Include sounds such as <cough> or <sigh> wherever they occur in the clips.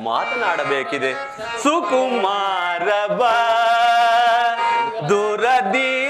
ಮಾತನಾಡಬೇಕಿದೆ. ಸುಕುಮಾರ ಬುರದಿ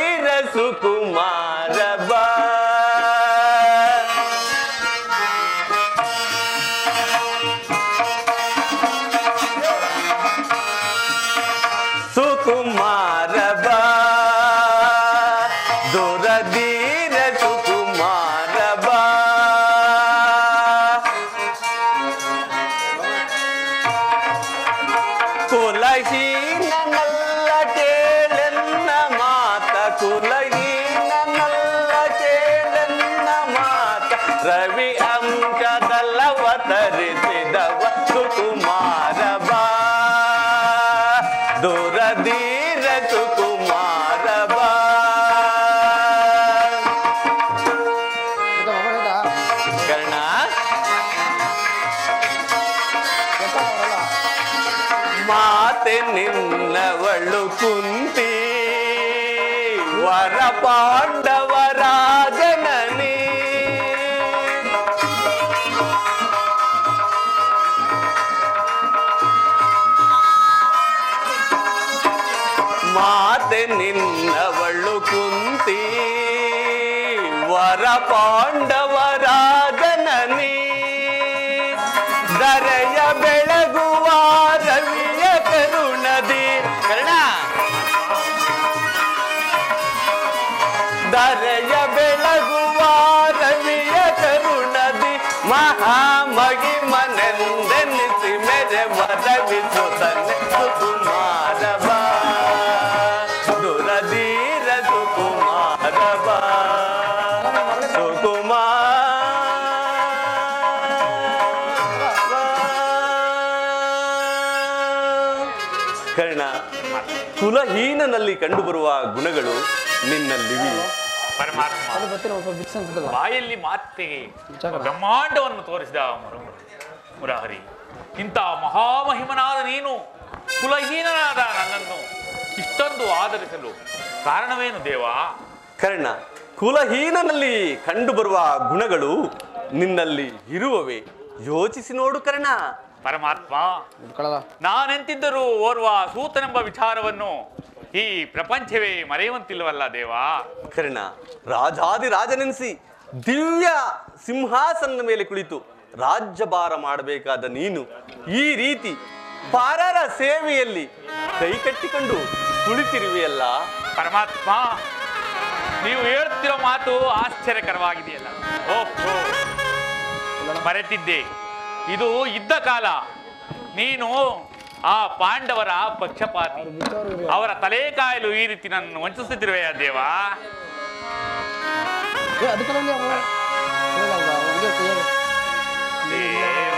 ವರ ಪಾಂಡವರ ಜನನಿ ದರೆಯ ಬೆಳಗುವ ರವಿಯ ಕರುಣದಿ. ಕರ್ಣ. ದರೆಯ ಬೆಳಗುವ ರವಿಯ ಕರುಣದಿ. ಮಹಾಮಗಿಮನೆಂದೆನಿಸಿ ಮೆರೆ ವರವಿಸು ತನ್ನೆ ಸುಕುಮಾರ ಬಾ ಕುಲಹೀನನಲ್ಲಿ ಕಂಡುಬರುವ ಗುಣಗಳು ನಿನ್ನಲ್ಲಿವೆ. ಪರಮಾತ್ಮ. ಬಾಯಲ್ಲಿ ಮಾತಿಗೆ ಬ್ರಹ್ಮಾಂಡವನ್ನು ತೋರಿಸಿದ ಮುರ- ಮುರಾರಿ. ಇಂಥ ಮಹಾಮಹಿಮನಾದ ನೀನು ಕುಲಹೀನನಾದ ನನ್ನನ್ನು ಇಷ್ಟೊಂದು ಆಧರಿಸಲು ಕಾರಣವೇನು ದೇವ? ಕರ್ಣ ಕುಲಹೀನನಲ್ಲಿ ಕಂಡುಬರುವ ಗುಣಗಳು ನಿನ್ನಲ್ಲಿ ಇರುವವೆ. ಯೋಚಿಸಿ ನೋಡು ಕರ್ಣ. ಪರಮಾತ್ಮ ನಾನೆಂತಿದ್ದರೂ ಓರ್ವ ಸೂತನೆಂಬ ವಿಚಾರವನ್ನು ಈ ಪ್ರಪಂಚವೇ ಮರೆಯುವಂತಿಲ್ಲವಲ್ಲ ದೇವಾ. ಕರ್ಣ ರಾಜಾದಿ ರಾಜನೆನಿಸಿ ದಿವ್ಯ ಸಿಂಹಾಸನದ ಮೇಲೆ ಕುಳಿತು ರಾಜ್ಯಭಾರ ಮಾಡಬೇಕಾದ ನೀನು ಈ ರೀತಿ ಪರರ ಸೇವೆಯಲ್ಲಿ ಕೈ ಕಟ್ಟಿಕೊಂಡು ಕುಳಿತಿರುವೆಯಲ್ಲ. ಪರಮಾತ್ಮ ನೀವು ಹೇಳ್ತಿರೋ ಮಾತು ಆಶ್ಚರ್ಯಕರವಾಗಿದೆಯಲ್ಲ. ಓಹೋ ಮರೆತಿದ್ದೆ. ಇದು ಇದ್ದ ಕಾಲ. ನೀನು ಆ ಪಾಂಡವರ ಪಕ್ಷಪಾತಿ. ಅವರ ತಲೆ ಕಾಯಲು ಈ ರೀತಿ ನನ್ನ ವಂಚಿಸುತ್ತಿರುವೆಯ ದೇವ? ದೇವಾ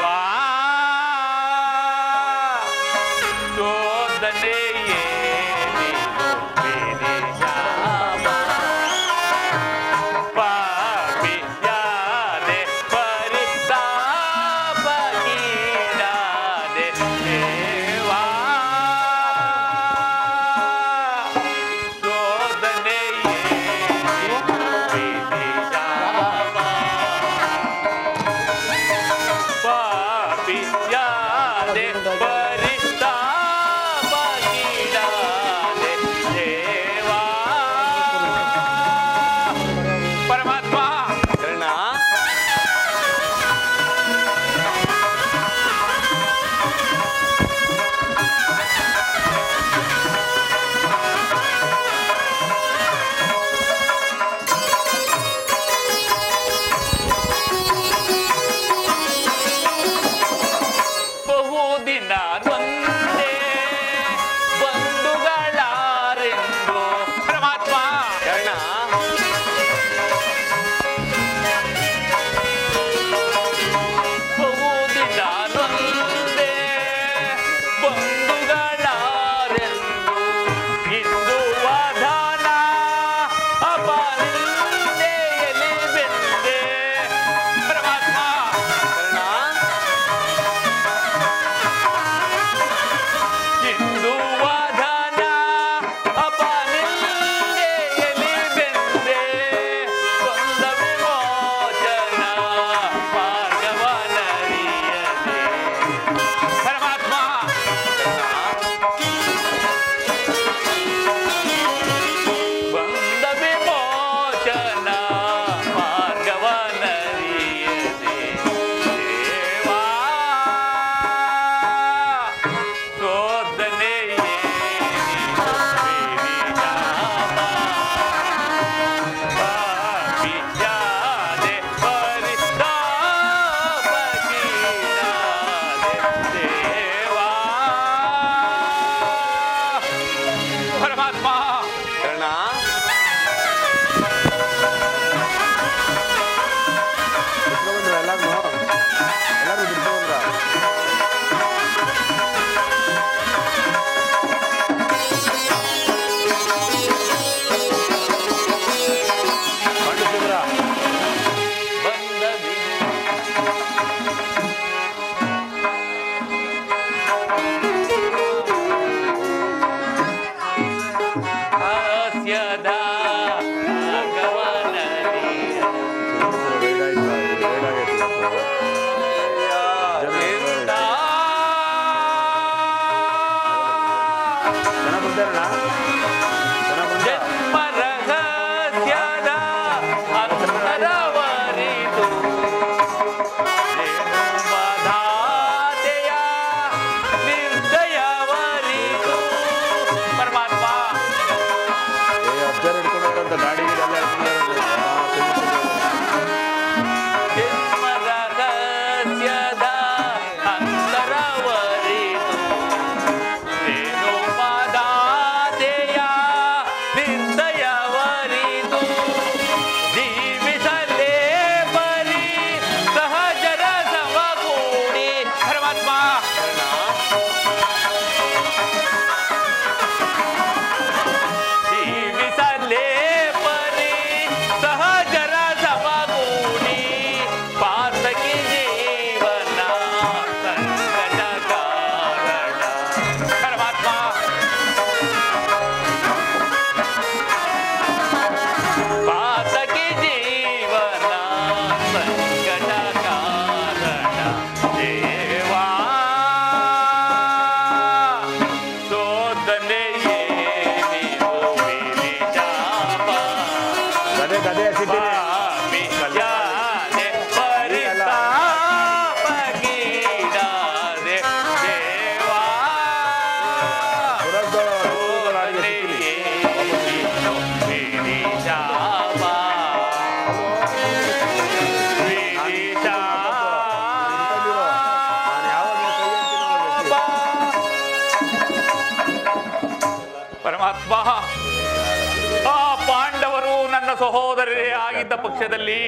ಪಕ್ಷದಲ್ಲಿ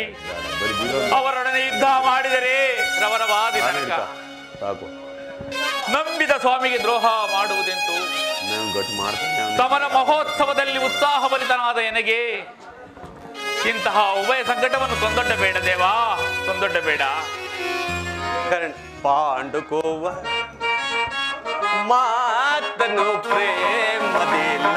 ಅವರೊಡನೆ ಯುದ್ಧ ಮಾಡಿದರೆ ರವರವಾದಿ ನಂಬಿದ ಸ್ವಾಮಿಗೆ ದ್ರೋಹ ಮಾಡುವುದೆಂತು? ತಮನ ಮಹೋತ್ಸವದಲ್ಲಿ ಉತ್ಸಾಹ ಬಲಿತನಾದ ನನಗೆ ಇಂತಹ ಉಭಯ ಸಂಕಟವನ್ನು ತೊಂದೊಡ್ಡ ಬೇಡ ದೇವಾ ತೊಂದೊಡ್ಡ ಬೇಡ ಪಾಂಡುಕೋವ ಮಾತನು ಪ್ರೇಮದಿಲ್ಲ.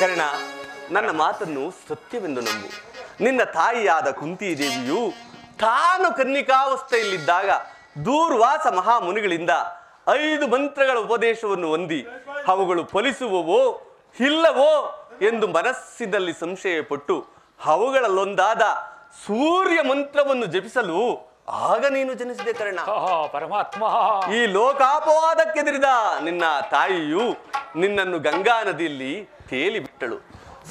ಕರ್ಣ, ನನ್ನ ಮಾತನ್ನು ಸತ್ಯವೆಂದು ನಂಬು. ನಿನ್ನ ತಾಯಿಯಾದ ಕುಂತಿದೇವಿಯು ತಾನು ಕನ್ನಿಕಾವಸ್ಥೆಯಲ್ಲಿದ್ದಾಗ ದೂರ್ವಾಸ ಮಹಾಮುನಿಗಳಿಂದ ಐದು ಮಂತ್ರಗಳ ಉಪದೇಶವನ್ನು ಹೊಂದಿ, ಅವುಗಳು ಫಲಿಸುವವೋ ಇಲ್ಲವೋ ಎಂದು ಮನಸ್ಸಿನಲ್ಲಿ ಸಂಶಯಪಟ್ಟು ಅವುಗಳಲ್ಲೊಂದಾದ ಸೂರ್ಯ ಮಂತ್ರವನ್ನು ಜಪಿಸಲು ಆಗ ನೀನು ಜನಿಸಿದೆ ಕರ್ಣ. ಪರಮಾತ್ಮ. ಈ ಲೋಕಾಪವಾದಕ್ಕೆದಿರಿದ ನಿನ್ನ ತಾಯಿಯು ನಿನ್ನನ್ನು ಗಂಗಾ ನದಿಯಲ್ಲಿ ತೇಲಿ ಬಿಟ್ಟಳು.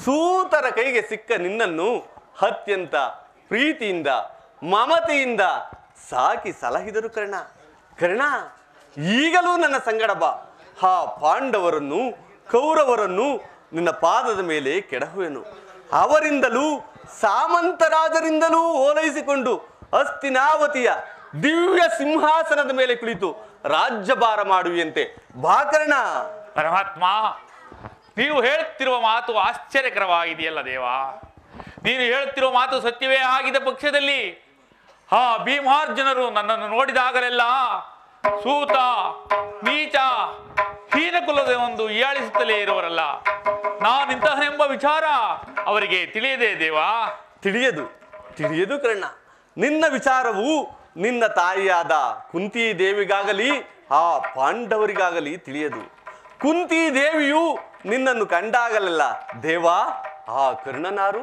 ಸೂತರ ಕೈಗೆ ಸಿಕ್ಕ ನಿನ್ನನ್ನು ಅತ್ಯಂತ ಪ್ರೀತಿಯಿಂದ ಮಮತೆಯಿಂದ ಸಾಕಿ ಸಲಹಿದರು ಕರ್ಣ. ಕರ್ಣ ಈಗಲೂ ನನ್ನ ಸಂಗಡ ಬಾ. ಆ ಪಾಂಡವರನ್ನು ಕೌರವರನ್ನು ನಿನ್ನ ಪಾದದ ಮೇಲೆ ಕೆಡಹುವೆನು. ಅವರಿಂದಲೂ ಸಾಮಂತರಾಜರಿಂದಲೂ ಓಲೈಸಿಕೊಂಡು ಹಸ್ತಿನಾವತಿಯ ದಿವ್ಯ ಸಿಂಹಾಸನದ ಮೇಲೆ ಕುಳಿತು ರಾಜ್ಯಭಾರ ಮಾಡುವಂತೆ ಭಾಕರ್ಣ! ಪರಮಾತ್ಮ ನೀವು ಹೇಳುತ್ತಿರುವ ಮಾತು ಆಶ್ಚರ್ಯಕರವಾಗಿದೆಯಲ್ಲ ದೇವ. ನೀನು ಹೇಳುತ್ತಿರುವ ಮಾತು ಸತ್ಯವೇ ಆಗಿದ ಪಕ್ಷದಲ್ಲಿ ಹಾ ಭೀಮಾರ್ಜುನರು ನನ್ನನ್ನು ನೋಡಿದಾಗಲೆಲ್ಲ ಸೂತ ನೀಚ ಹೀನ ಕುಲದ ಒಂದು ಹೀಯಾಳಿಸುತ್ತಲೇ ಇರುವರಲ್ಲ. ನಾನಿಂತಹನೆಂಬ ವಿಚಾರ ಅವರಿಗೆ ತಿಳಿಯದೆ ದೇವಾ. ತಿಳಿಯದು ತಿಳಿಯದು ಕರ್ಣ. ನಿನ್ನ ವಿಚಾರವು ನಿನ್ನ ತಾಯಿಯಾದ ಕುಂತಿ ದೇವಿಗಾಗಲಿ, ಆ ಪಾಂಡವರಿಗಾಗಲಿ ತಿಳಿಯದು. ಕುಂತಿ ದೇವಿಯು ನಿನ್ನನ್ನು ಕಂಡಾಗಲೆಲ್ಲ. ದೇವ, ಆ ಕರ್ಣನಾರು,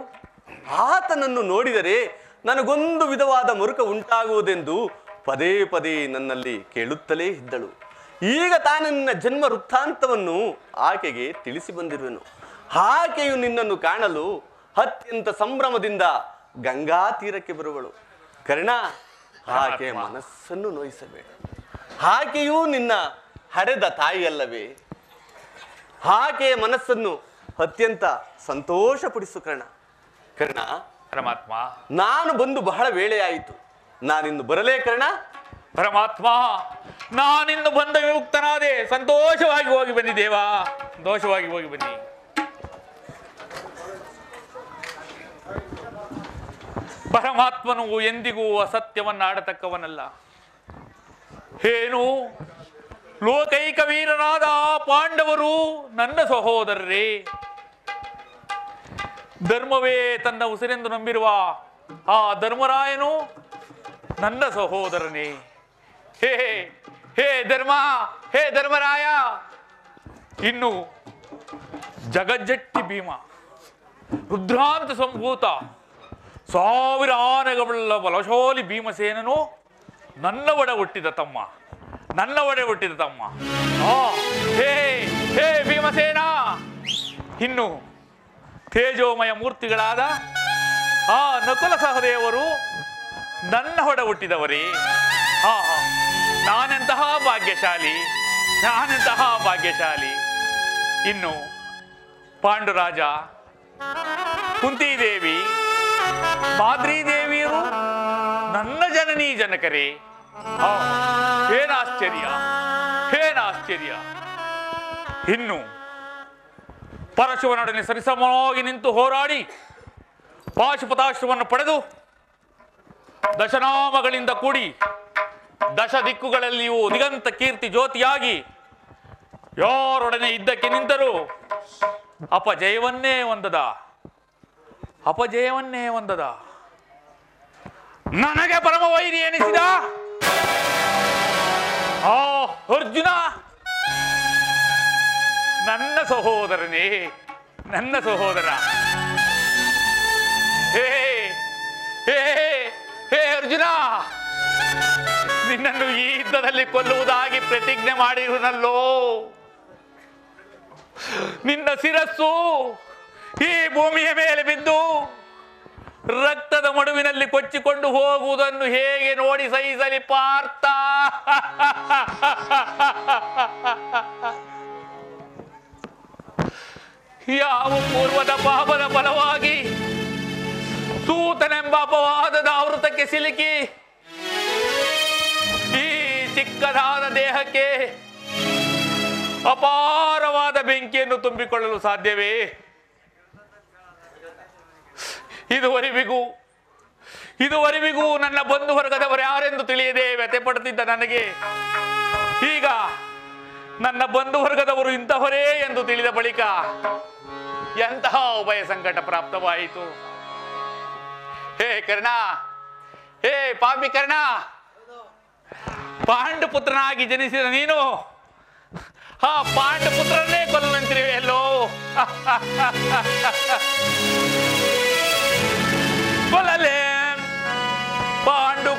ಆತನನ್ನು ನೋಡಿದರೆ ನನಗೊಂದು ವಿಧವಾದ ಮುರುಕ ಉಂಟಾಗುವುದೆಂದು ಪದೇ ಪದೇ ನನ್ನಲ್ಲಿ ಕೇಳುತ್ತಲೇ ಇದ್ದಳು. ಈಗ ತಾನು ನಿನ್ನ ಜನ್ಮ ವೃತ್ತಾಂತವನ್ನು ಆಕೆಗೆ ತಿಳಿಸಿ ಬಂದಿರುವೆನು. ಆಕೆಯು ನಿನ್ನನ್ನು ಕಾಣಲು ಅತ್ಯಂತ ಸಂಭ್ರಮದಿಂದ ಗಂಗಾ ತೀರಕ್ಕೆ ಬರುವಳು. ಕರ್ಣ ಆಕೆ ಮನಸ್ಸನ್ನು ನೋಯಿಸಬೇಡ ಆಕೆಯೂ ನಿನ್ನ ಹಡೆದ ತಾಯಿಯಲ್ಲವೇ. ಆಕೆಯ ಮನಸ್ಸನ್ನು ಅತ್ಯಂತ ಸಂತೋಷಪಡಿಸು ಕರ್ಣ. ಕರ್ಣ ಪರಮಾತ್ಮ. ನಾನು ಬಂದು ಬಹಳ ವೇಳೆಯಾಯಿತು ನಾನಿಂದು ಬರಲೇ ಕರ್ಣ? ಪರಮಾತ್ಮ ನಾನಿಂದು ಬಂದ ವಿಮುಕ್ತನಾದೆ ಸಂತೋಷವಾಗಿ ಹೋಗಿ ಬನ್ನಿ ದೇವಾ. ಸಂತೋಷವಾಗಿ ಹೋಗಿ ಬನ್ನಿ. ಪರಮಾತ್ಮನು ಎಂದಿಗೂ ಅಸತ್ಯವನ್ನಾಡತಕ್ಕವನಲ್ಲ. ಏನು ಲೋಕೈಕ ವೀರನಾದ ಪಾಂಡವರು ನನ್ನ ಸಹೋದರರೇ. ಧರ್ಮವೇ ತನ್ನ ಉಸಿರೆಂದು ನಂಬಿರುವ ಆ ಧರ್ಮರಾಯನು ನನ್ನ ಸಹೋದರನೇ. ಹೇ ಹೇ ಧರ್ಮ, ಹೇ ಧರ್ಮರಾಯ. ಇನ್ನು ಜಗಜ್ಜಟ್ಟಿ ಭೀಮ, ರುದ್ರಾಂತ ಸಂಭೂತ ಸಾವಿರ ಆನೆಗಳುಳ್ಳ ಬಲಶೋಲಿ ಭೀಮಸೇನನು ನನ್ನ ಒಡೆ ಹುಟ್ಟಿದ ತಮ್ಮ ನನ್ನ ಒಡೆ ಹುಟ್ಟಿದ ತಮ್ಮ. ಹೇ ಹೇ ಭೀಮಸೇನ! ಇನ್ನು ತೇಜೋಮಯ ಮೂರ್ತಿಗಳಾದ ಆ ನಕುಲ ಸಹದೇವರು ನನ್ನ ಹೊಡೆ ಹುಟ್ಟಿದವರೇ ಹಾ ನಾನೆಂತಹ ಭಾಗ್ಯಶಾಲಿ ನಾನೆಂತಹ ಭಾಗ್ಯಶಾಲಿ. ಇನ್ನು ಪಾಂಡುರಾಜ ಕುಂತಿದೇವಿ ಮಾದ್ರಿ ದೇವಿಯರು ನನ್ನ ಜನನಿ ಜನಕರೇ. ಆ, ಏನ್ ಆಶ್ಚರ್ಯ ಏನ್ ಆಶ್ಚರ್ಯ ಇನ್ನು ಪರಶುವನೊಡನೆ ಸರಿಸಮವಾಗಿ ನಿಂತು ಹೋರಾಡಿ ಪಾಶುಪತಾಶ್ರವನ್ನು ಪಡೆದು ದಶನಾಮಗಳಿಂದ ಕೂಡಿ ದಶ ದಿಕ್ಕುಗಳಲ್ಲಿಯೂ ದಿಗಂತ ಕೀರ್ತಿ ಜ್ಯೋತಿಯಾಗಿ ಯಾರೊಡನೆ ಇದ್ದಕ್ಕೆ ನಿಂತರೂ ಅಪಜಯವನ್ನೇ ಹೊಂದದ. ಅಪಜಯವನ್ನೇ ಹೊಂದದ. ನನಗೆ ಪರಮ ವೈರಿ ಎನಿಸಿದ? ಆ, ಅರ್ಜುನ! ನನ್ನ ಸಹೋದರನೇ, ನನ್ನ ಸಹೋದರ! ಹೇ ಹೇ ಹೇ ಅರ್ಜುನ! ನಿನ್ನನ್ನು ಈ ಯುದ್ಧದಲ್ಲಿ ಕೊಲ್ಲುವುದಾಗಿ ಪ್ರತಿಜ್ಞೆ ಮಾಡಿರುವುದಲ್ಲೋ? ನಿನ್ನ ಶಿರಸ್ಸು ಈ ಭೂಮಿಯ ಮೇಲೆ ಬಿದ್ದು ರಕ್ತದ ಮಡುವಿನಲ್ಲಿ ಕೊಚ್ಚಿಕೊಂಡು ಹೋಗುವುದನ್ನು ಹೇಗೆ ನೋಡಿ ಸಹಿಸಲಿ ಪಾರ್ಥ? ಯಾವ ಪೂರ್ವದ ಪಾಪದ ಫಲವಾಗಿ ಸೂತನೆಂಬ ಅಪವಾದದ ಆವೃತಕ್ಕೆ ಸಿಲುಕಿ ಈ ಚಿಕ್ಕದಾದ ದೇಹಕ್ಕೆ ಅಪಾರವಾದ ಬೆಂಕಿಯನ್ನು ತುಂಬಿಕೊಳ್ಳಲು ಸಾಧ್ಯವೇ? ಇದುವರೆವಿಗೂ ಇದುವರೆವಿಗೂ ನನ್ನ ಬಂಧು ವರ್ಗದವರು ಯಾರೆಂದು ತಿಳಿಯದೆ ವ್ಯಥೆ ಪಡುತ್ತಿದ್ದ ನನಗೆ. ಈಗ ನನ್ನ ಬಂಧು ವರ್ಗದವರು ಇಂತಹವರೇ ಎಂದು ತಿಳಿದ ಬಳಿಕ ಎಂತಹ ಉಭಯ ಸಂಕಟ ಪ್ರಾಪ್ತವಾಯಿತು. ಹೇ ಕರ್ಣ, ಹೇ ಪಾಪಿ ಕರ್ಣ ಪಾಂಡು ಪುತ್ರನಾಗಿ ಜನಿಸಿದ ನೀನು ಹಾ ಪಾಂಡು ಪುತ್ರನ್ನೇ ಕೊಲ್ಲಂತಿರುವೆ ಎಲ್ಲೋ <laughs> ಕೊಲ್ಲಲೇ ಪಾಂಡು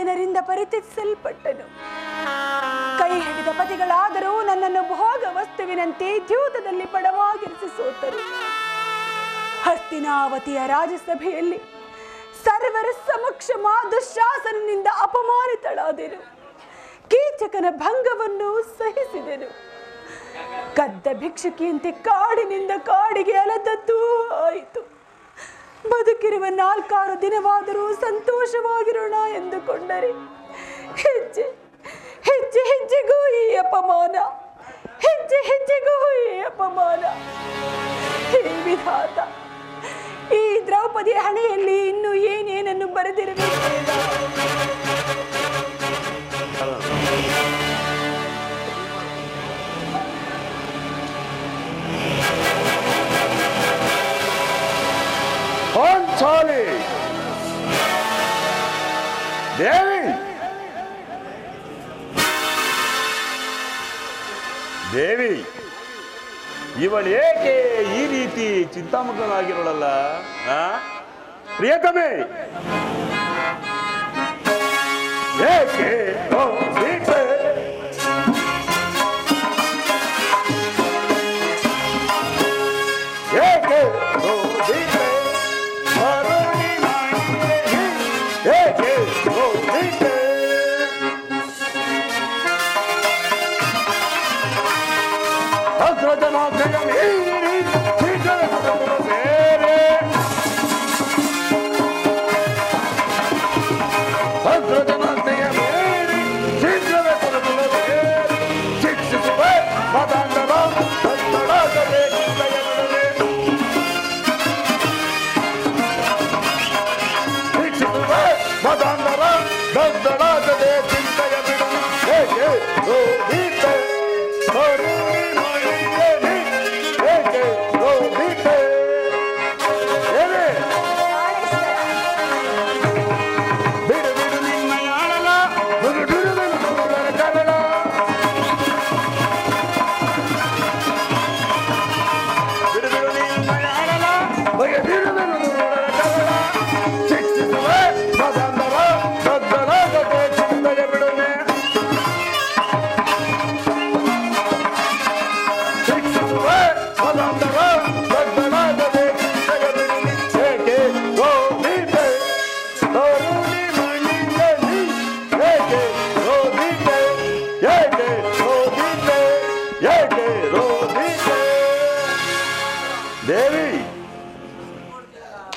ಸಜ್ಜನರಿಂದ ಪರಿತ್ಯಜಿಸಲ್ಪಟ್ಟನು ಕೈ ಹಿಡಿದ ಪತಿಗಳಾದರೂ ನನ್ನನ್ನು ಭೋಗ ವಸ್ತುವಿನಂತೆ ದ್ಯೂತದಲ್ಲಿ ಪಡವಾಗಿರಿಸಿ ಸೋತರು. ಹಸ್ತಿನಾವತಿಯ ರಾಜಸಭೆಯಲ್ಲಿ ಸರ್ವರ ಸಮಕ್ಷಮ ದುಶಾಸನದಿಂದ ಅಪಮಾನಿತಳಾದೆನು. ಕೀಚಕನ ಭಂಗವನ್ನು ಸಹಿಸಿದೆನು. ಕದ್ದ ಭಿಕ್ಷುಕಿಯಂತೆ ಕಾಡಿನಿಂದ ಕಾಡಿಗೆ ಅಲದದ್ದು ಆಯಿತು. ಬದುಕಿರುವ ನಾಲ್ಕಾರು ದಿನವಾದರೂ ಸಂತೋಷವಾಗಿರೋಣ ಎಂದುಕೊಂಡರೆ ಹೆಜ್ಜೆ ಹೆಜ್ಜೆ ಹೆಜ್ಜೆಗೂ ಈ ಅಪಮಾನ, ಹೆಜ್ಜೆ ಹೆಜ್ಜೆಗೂ ಈ ಅಪಮಾನ. ಹೇ ವಿಧಾತ, ಈ ದ್ರೌಪದಿ ಹಣೆಯಲ್ಲಿ ಇನ್ನೂ ಏನೇನನ್ನು ಬರೆದಿರಬೇಕು ಪಾಂಚಾಲಿ ದೇವಿ. ದೇವಿ ಇವಳೇಕೆ ಈ ರೀತಿ ಚಿಂತಾಮುಖನಾಗಿರೋಳಲ್ಲ? ಪ್ರಿಯತಮೆ. ಏಕೆ? ಓ ಹೇಗೆ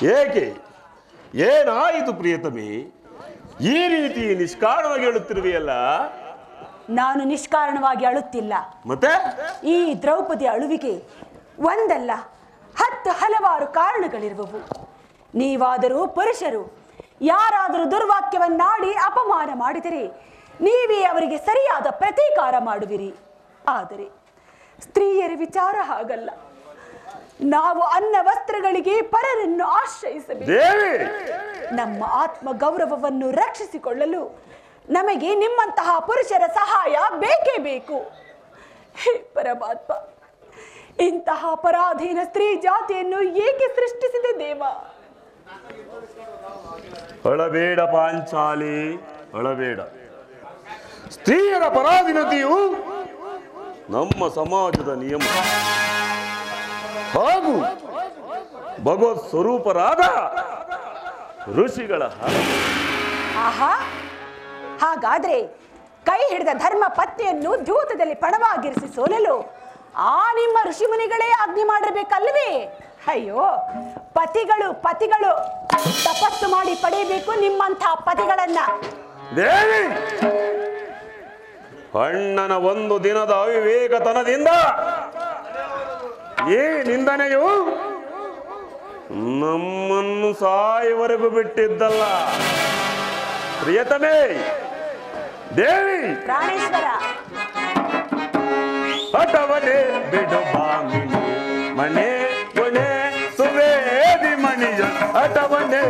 ಏಕೆ ಏನಾಯಿತು ಪ್ರಿಯತಮಿ? ಈ ರೀತಿ ನಿಷ್ಕಾರಣವಾಗಿ ಹೇಳುತ್ತಿರುವೆಯಲ್ಲ ನಾನು ನಿಷ್ಕಾರಣವಾಗಿ ಅಳುತ್ತಿಲ್ಲ. ಮತ್ತೆ? ಈ ದ್ರೌಪದಿ ಅಳುವಿಗೆ ಒಂದಲ್ಲ ಹತ್ತು ಹಲವಾರು ಕಾರಣಗಳಿರುವವು. ನೀವಾದರೂ ಪುರುಷರು ಯಾರಾದರೂ ದುರ್ವಾಕ್ಯವನ್ನಾಡಿ ಅಪಮಾನ ಮಾಡಿದರೆ ನೀವೇ ಅವರಿಗೆ ಸರಿಯಾದ ಪ್ರತೀಕಾರ ಮಾಡುವಿರಿ. ಆದರೆ ಸ್ತ್ರೀಯರ ವಿಚಾರ ಹಾಗಲ್ಲ. ನಾವು ಅನ್ನ ವಸ್ತ್ರಗಳಿಗೆ ಪರರನ್ನು ಆಶ್ರಯಿಸಬೇಕು. ನಮ್ಮ ಆತ್ಮ ಗೌರವವನ್ನು ರಕ್ಷಿಸಿಕೊಳ್ಳಲು ನಮಗೆ ನಿಮ್ಮಂತಹ ಪುರುಷರ ಸಹಾಯ ಬೇಕೇ ಬೇಕು. ಹೇ ಪರಮಾತ್ಮ ಇಂತಹ ಪರಾಧೀನ ಸ್ತ್ರೀ ಜಾತಿಯನ್ನು ಏಕೆ ಸೃಷ್ಟಿಸಿದೆ ದೇವ? ಅಳಬೇಡ ಪಾಂಚಾಲಿ ಅಳಬೇಡ. ಸ್ತ್ರೀಯರ ಪರಾಧೀನತೆಯು ನಮ್ಮ ಸಮಾಜದ ನಿಯಮ. ಹಾಗೂ ಭಗವತ್ ಸ್ವರೂಪರಾದ ಋಷಿಗಳ ಆಹಾ ಹಾಗಾದ್ರೆ ಕೈ ಹಿಡಿದ ಧರ್ಮ ಪತ್ನಿಯನ್ನು ದ್ಯೂತದಲ್ಲಿ ಪಣವಾಗಿರಿಸಿ ಸೋಲಲು ಆ ನಿಮ್ಮ ಋಷಿಮುನಿಗಳೇ ಆಜ್ಞೆ ಮಾಡಿರ್ಬೇಕಲ್ವೇ ಅಯ್ಯೋ ಪತಿಗಳು ಪತಿಗಳು ತಪಸ್ಸು ಮಾಡಿ ಪಡೆಯಬೇಕು ನಿಮ್ಮಂಥ ಪತಿಗಳನ್ನ. ದೇವಿ ಅಣ್ಣನ ಒಂದು ದಿನದ ಅವಿವೇಕತನದಿಂದ ಈ ನಿಂದನೆಯು? ನಮ್ಮನ್ನು ಸಾಯುವರೆಗೂ ಬಿಟ್ಟಿದ್ದಲ್ಲ. ಪ್ರಿಯತಮೇ ದೇವಿ. ಪಟವನೆ ಬಿಡು ಬಾಮಿನಿ ಮನೆ ಕೊನೆ ಸುವೇದಿ ಮಣಿಯ ಹಠವನೆ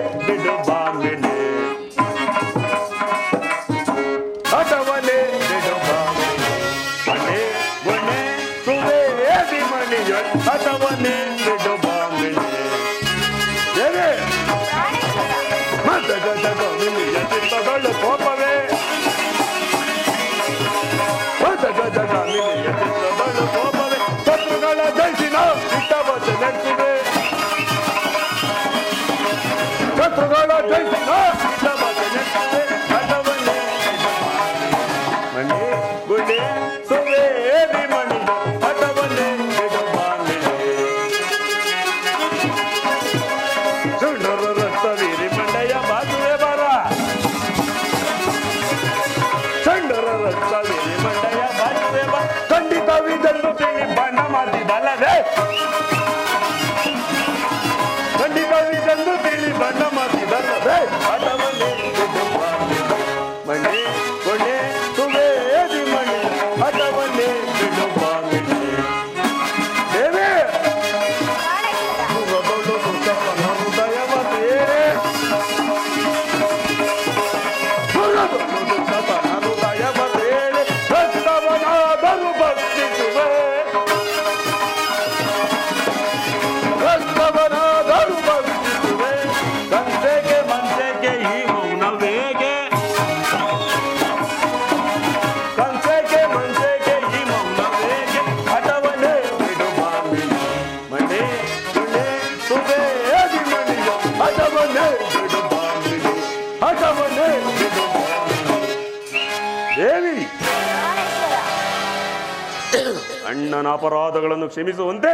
ಅಣ್ಣನ ಅಪರಾಧಗಳನ್ನು ಕ್ಷಮಿಸುವಂತೆ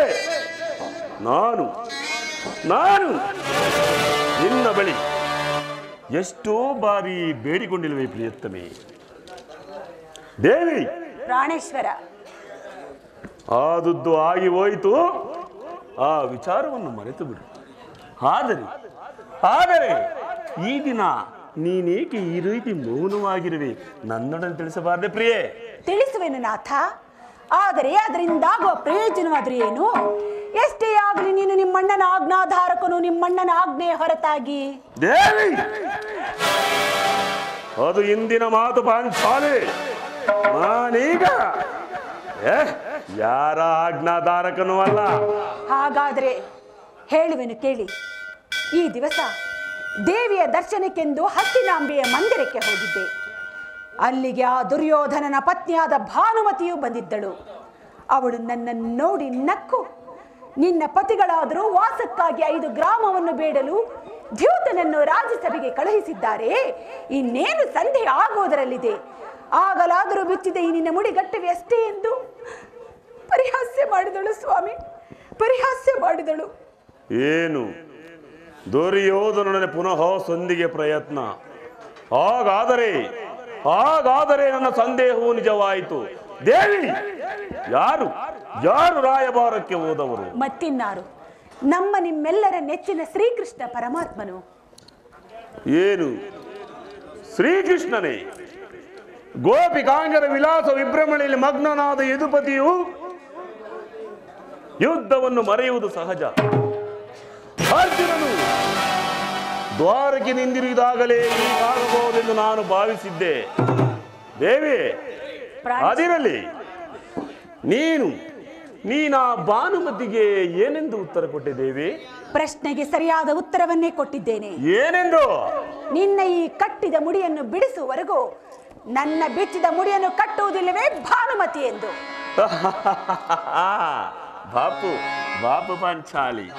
ನಾನು ನಾನು ನಿನ್ನ ಬಳಿ ಎಷ್ಟೋ ಬಾರಿ ಬೇಡಿಕೊಂಡಿಲ್ವೇ ಪ್ರಿಯತ್ತಮೆ ದೇವಿ! ಪ್ರಾಣೇಶ್ವರ ಆದುದ್ದು ಆಗಿ ಹೋಯಿತು. ಆ ವಿಚಾರವನ್ನು ಮರೆತು ಬಿಡು ಆದರೆ ಆದರೆ ಈ ದಿನ ನೀನೇಕೆ ಈ ರೀತಿ ಮೌನವಾಗಿರುವೆ? ನನ್ನೊಡನೆ ತಿಳಿಸಬಾರದೆ ಪ್ರಿಯೆ. ತಿಳಿಸುವೆನು ನಾಥ. ಆದರೆ ಅದರಿಂದಾಗುವ ಪ್ರಯೋಜನವಾದ್ರೂ ಏನು? ಎಷ್ಟೇ ಆಗಲಿ ನೀನು ನಿಮ್ಮಣ್ಣನ ಆಜ್ಞಾಧಾರಕನು ನಿಮ್ಮಣ್ಣನ ಆಜ್ಞೆಯ ಹೊರತಾಗಿ. ದೇವಿ! ಅದು ಇಂದಿನ ಮಾತು ಪಾಂಚಾಲಿ. ನಾನೀಗ ಏ ಯಾರ ಆಜ್ಞಾಧಾರಕನೂ ಅಲ್ಲ. ಹಾಗಾದರೆ ಹೇಳುವೆನು ಕೇಳಿ. ಈ ದಿವಸ ದೇವಿಯ ದರ್ಶನಕ್ಕೆಂದು ಹಸ್ತಿನಾಂಬೆಯ ಮಂದಿರಕ್ಕೆ ಹೋಗಿದ್ದೆ. ಅಲ್ಲಿಗೆ ಆ ದುರ್ಯೋಧನನ ಪತ್ನಿಯಾದ ಭಾನುಮತಿಯು ಬಂದಿದ್ದಳು. ಅವಳು ನನ್ನನ್ನು ನೋಡಿ ನಕ್ಕು, ನಿನ್ನ ಪತಿಗಳಾದರೂ ವಾಸಕ್ಕಾಗಿ ಐದು ಗ್ರಾಮವನ್ನು ಬೇಡಲು ದ್ಯೂತನನ್ನು ರಾಜ್ಯಸಭೆಗೆ ಕಳುಹಿಸಿದ್ದಾರೆ. ಇನ್ನೇನು ಸಂಧಿ ಆಗೋದರಲ್ಲಿದೆ ಆಗಲಾದರೂ ಬಿತ್ತಿದೆ ಈ ನಿನ್ನ ಮುಡಿಗಟ್ಟವೆ ಅಷ್ಟೇ ಎಂದು. ಪರಿಹಾಸ್ಯ ಮಾಡಿದಳು ಸ್ವಾಮಿ, ಪರಿಹಾಸ್ಯ ಮಾಡಿದಳು. ಏನು? ದುರ್ಯೋಧನೊಡನೆ ಪುನಃ ಸಂಧಿಗೆ ಪ್ರಯತ್ನ. ಹಾಗಾದರೆ ಹಾಗಾದರೆ ನನ್ನ ಸಂದೇಹವು ನಿಜವಾಯಿತು. ದೇವಿ ಯಾರು? ಯಾರು ರಾಯಭಾರಕ್ಕೆ ಹೋದವರು? ಮತ್ತಿನ್ನಾರು? ನಮ್ಮ ನಿಮ್ಮೆಲ್ಲರ ನೆಚ್ಚಿನ ಶ್ರೀಕೃಷ್ಣ ಪರಮಾತ್ಮನು. ಏನು? ಶ್ರೀಕೃಷ್ಣನೇ. ಗೋಪಿಕಾಂಗರ ವಿಲಾಸ ವಿಭ್ರಮಣೆಯಲ್ಲಿ ಮಗ್ನನಾದ ಯದುಪತಿಯು ಯುದ್ಧವನ್ನು ಮರೆಯುವುದು ಸಹಜ. ಅರ್ಜುನನು ದ್ವಾರಕ್ಕೆ ನಿಂದಿರುವುದಾಗಲೇ ಹೀಗಾಗಬಹುದೆಂದು ನಾನು ಭಾವಿಸಿದ್ದೆ. ದೇವಿ ಅದಿರಲಿ. ನೀನು ನೀನ ಭಾನುಮತಿಗೆ ಏನೆಂದು ಉತ್ತರ ಕೊಟ್ಟೆ ದೇವಿ? ಪ್ರಶ್ನೆಗೆ ಸರಿಯಾದ ಉತ್ತರವನ್ನೇ ಕೊಟ್ಟಿದ್ದೇನೆ. ಏನೆಂದು? ನಿನ್ನ ಈ ಕಟ್ಟಿದ ಮುಡಿಯನ್ನು ಬಿಡಿಸುವವರೆಗೂ ನನ್ನ ಬಿಚ್ಚಿದ ಮುಡಿಯನ್ನು ಕಟ್ಟುವುದಿಲ್ಲವೇ ಭಾನುಮತಿ ಎಂದು. <laughs> ಬಾಪು ಬಾಪು ಪಂಚಾಲಿ.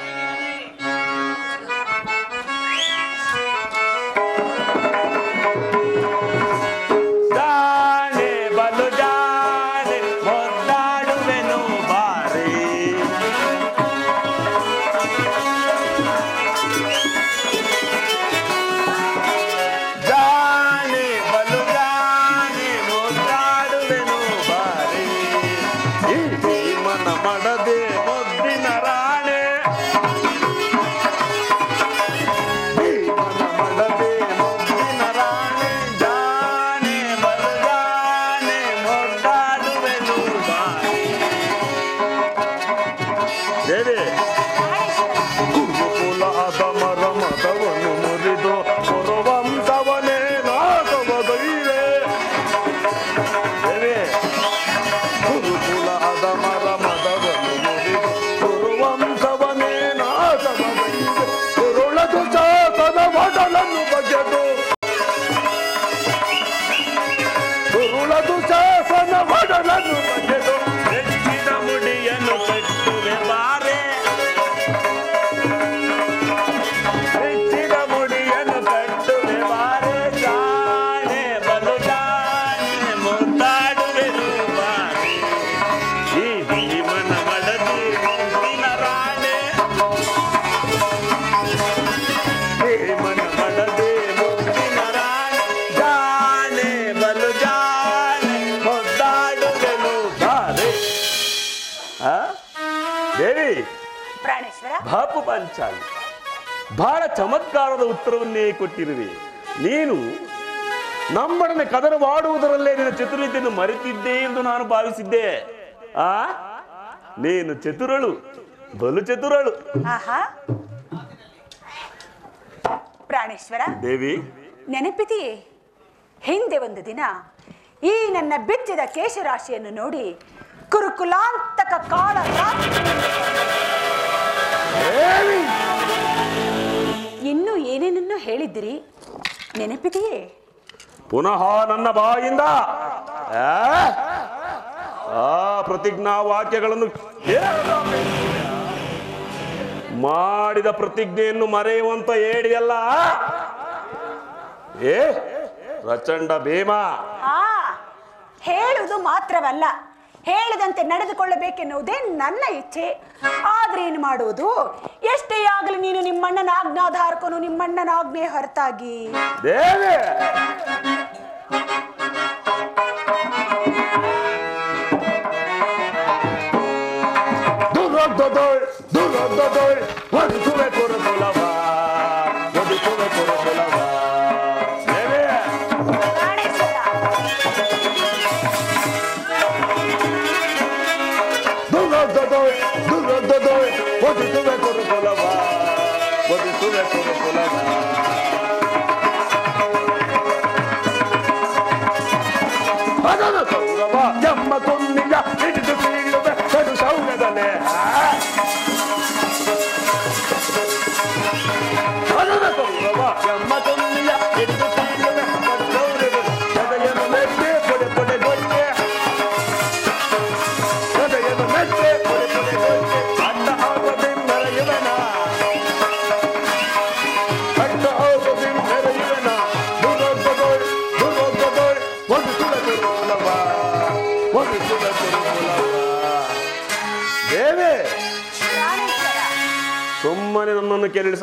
ಬಹಳ ಚಮತ್ಕಾರದ ಉತ್ತರವನ್ನೇ ಕೊಟ್ಟಿರುವೆ. ನೀನು ನಮ್ಮೊಡನೆ ಕದರವಾಡುವುದರಲ್ಲೇ ನಿನ್ನ ಚತುರತೆಯನ್ನು ಮರೆತಿದ್ದೆ ಎಂದು ನಾನು ಭಾವಿಸಿದ್ದೆ. ಆ? ನೀನು ಚತುರಳು ಬಲು ಚತುರಳು. ಪ್ರಾಣೇಶ್ವರ ದೇವಿ. ನೆನಪಿದೆಯೇ? ಹಿಂದೆ ಒಂದು ದಿನ ಈ ನನ್ನ ಬೆಚ್ಚಿದ ಕೇಶರಾಶಿಯನ್ನು ನೋಡಿ ಕುರುಕುಲಾಂತಕ ಇನ್ನೂ ಏನೇನನ್ನು ಹೇಳಿದ್ದಿರಿ ನೆನಪಿದೆಯೇ ಪುನಃ ನನ್ನ ಬಾಯಿಂದ ಆ? ಪ್ರತಿಜ್ಞಾ ವಾಕ್ಯಗಳನ್ನು. ಮಾಡಿದ ಪ್ರತಿಜ್ಞೆಯನ್ನು ಮರೆಯುವಂತ ಏಡಿಯಲ್ಲ ಏ ಪ್ರಚಂಡ ಭೀಮಾ ಹೇಳುವುದು ಮಾತ್ರವಲ್ಲ ಹೇಳಿದಂತೆ ನಡೆದುಕೊಳ್ಳಬೇಕೆನ್ನುವುದೇ ನನ್ನ ಇಚ್ಛೆ. ಆದ್ರೆ ಏನು ಮಾಡುವುದು? ಎಷ್ಟೇ ಆಗಲಿ ನೀನು ನಿಮ್ಮಣ್ಣನ ಆಜ್ಞಾಧಾರಕನು, ನಿಮ್ಮಣ್ಣನ ಆಜ್ಞೆ ಹೊರತಾಗಿ. ದೇವಿ! ದುರೊದ್ದೊದೊಳ್ ದುರೊದ್ದೊದೊಳ್ ಒದಿಸುವೆ ಕುರುಕುಲವ పొదుతువే కొడుకులవా పొదుతువే కొడుకులవా పదన సౌరవ జమ్మ తొమ్మిద నిడుదు పీడుద కడు సౌరదనే పదన సౌరవ జమ్మ తొమ్మిద నిడుదు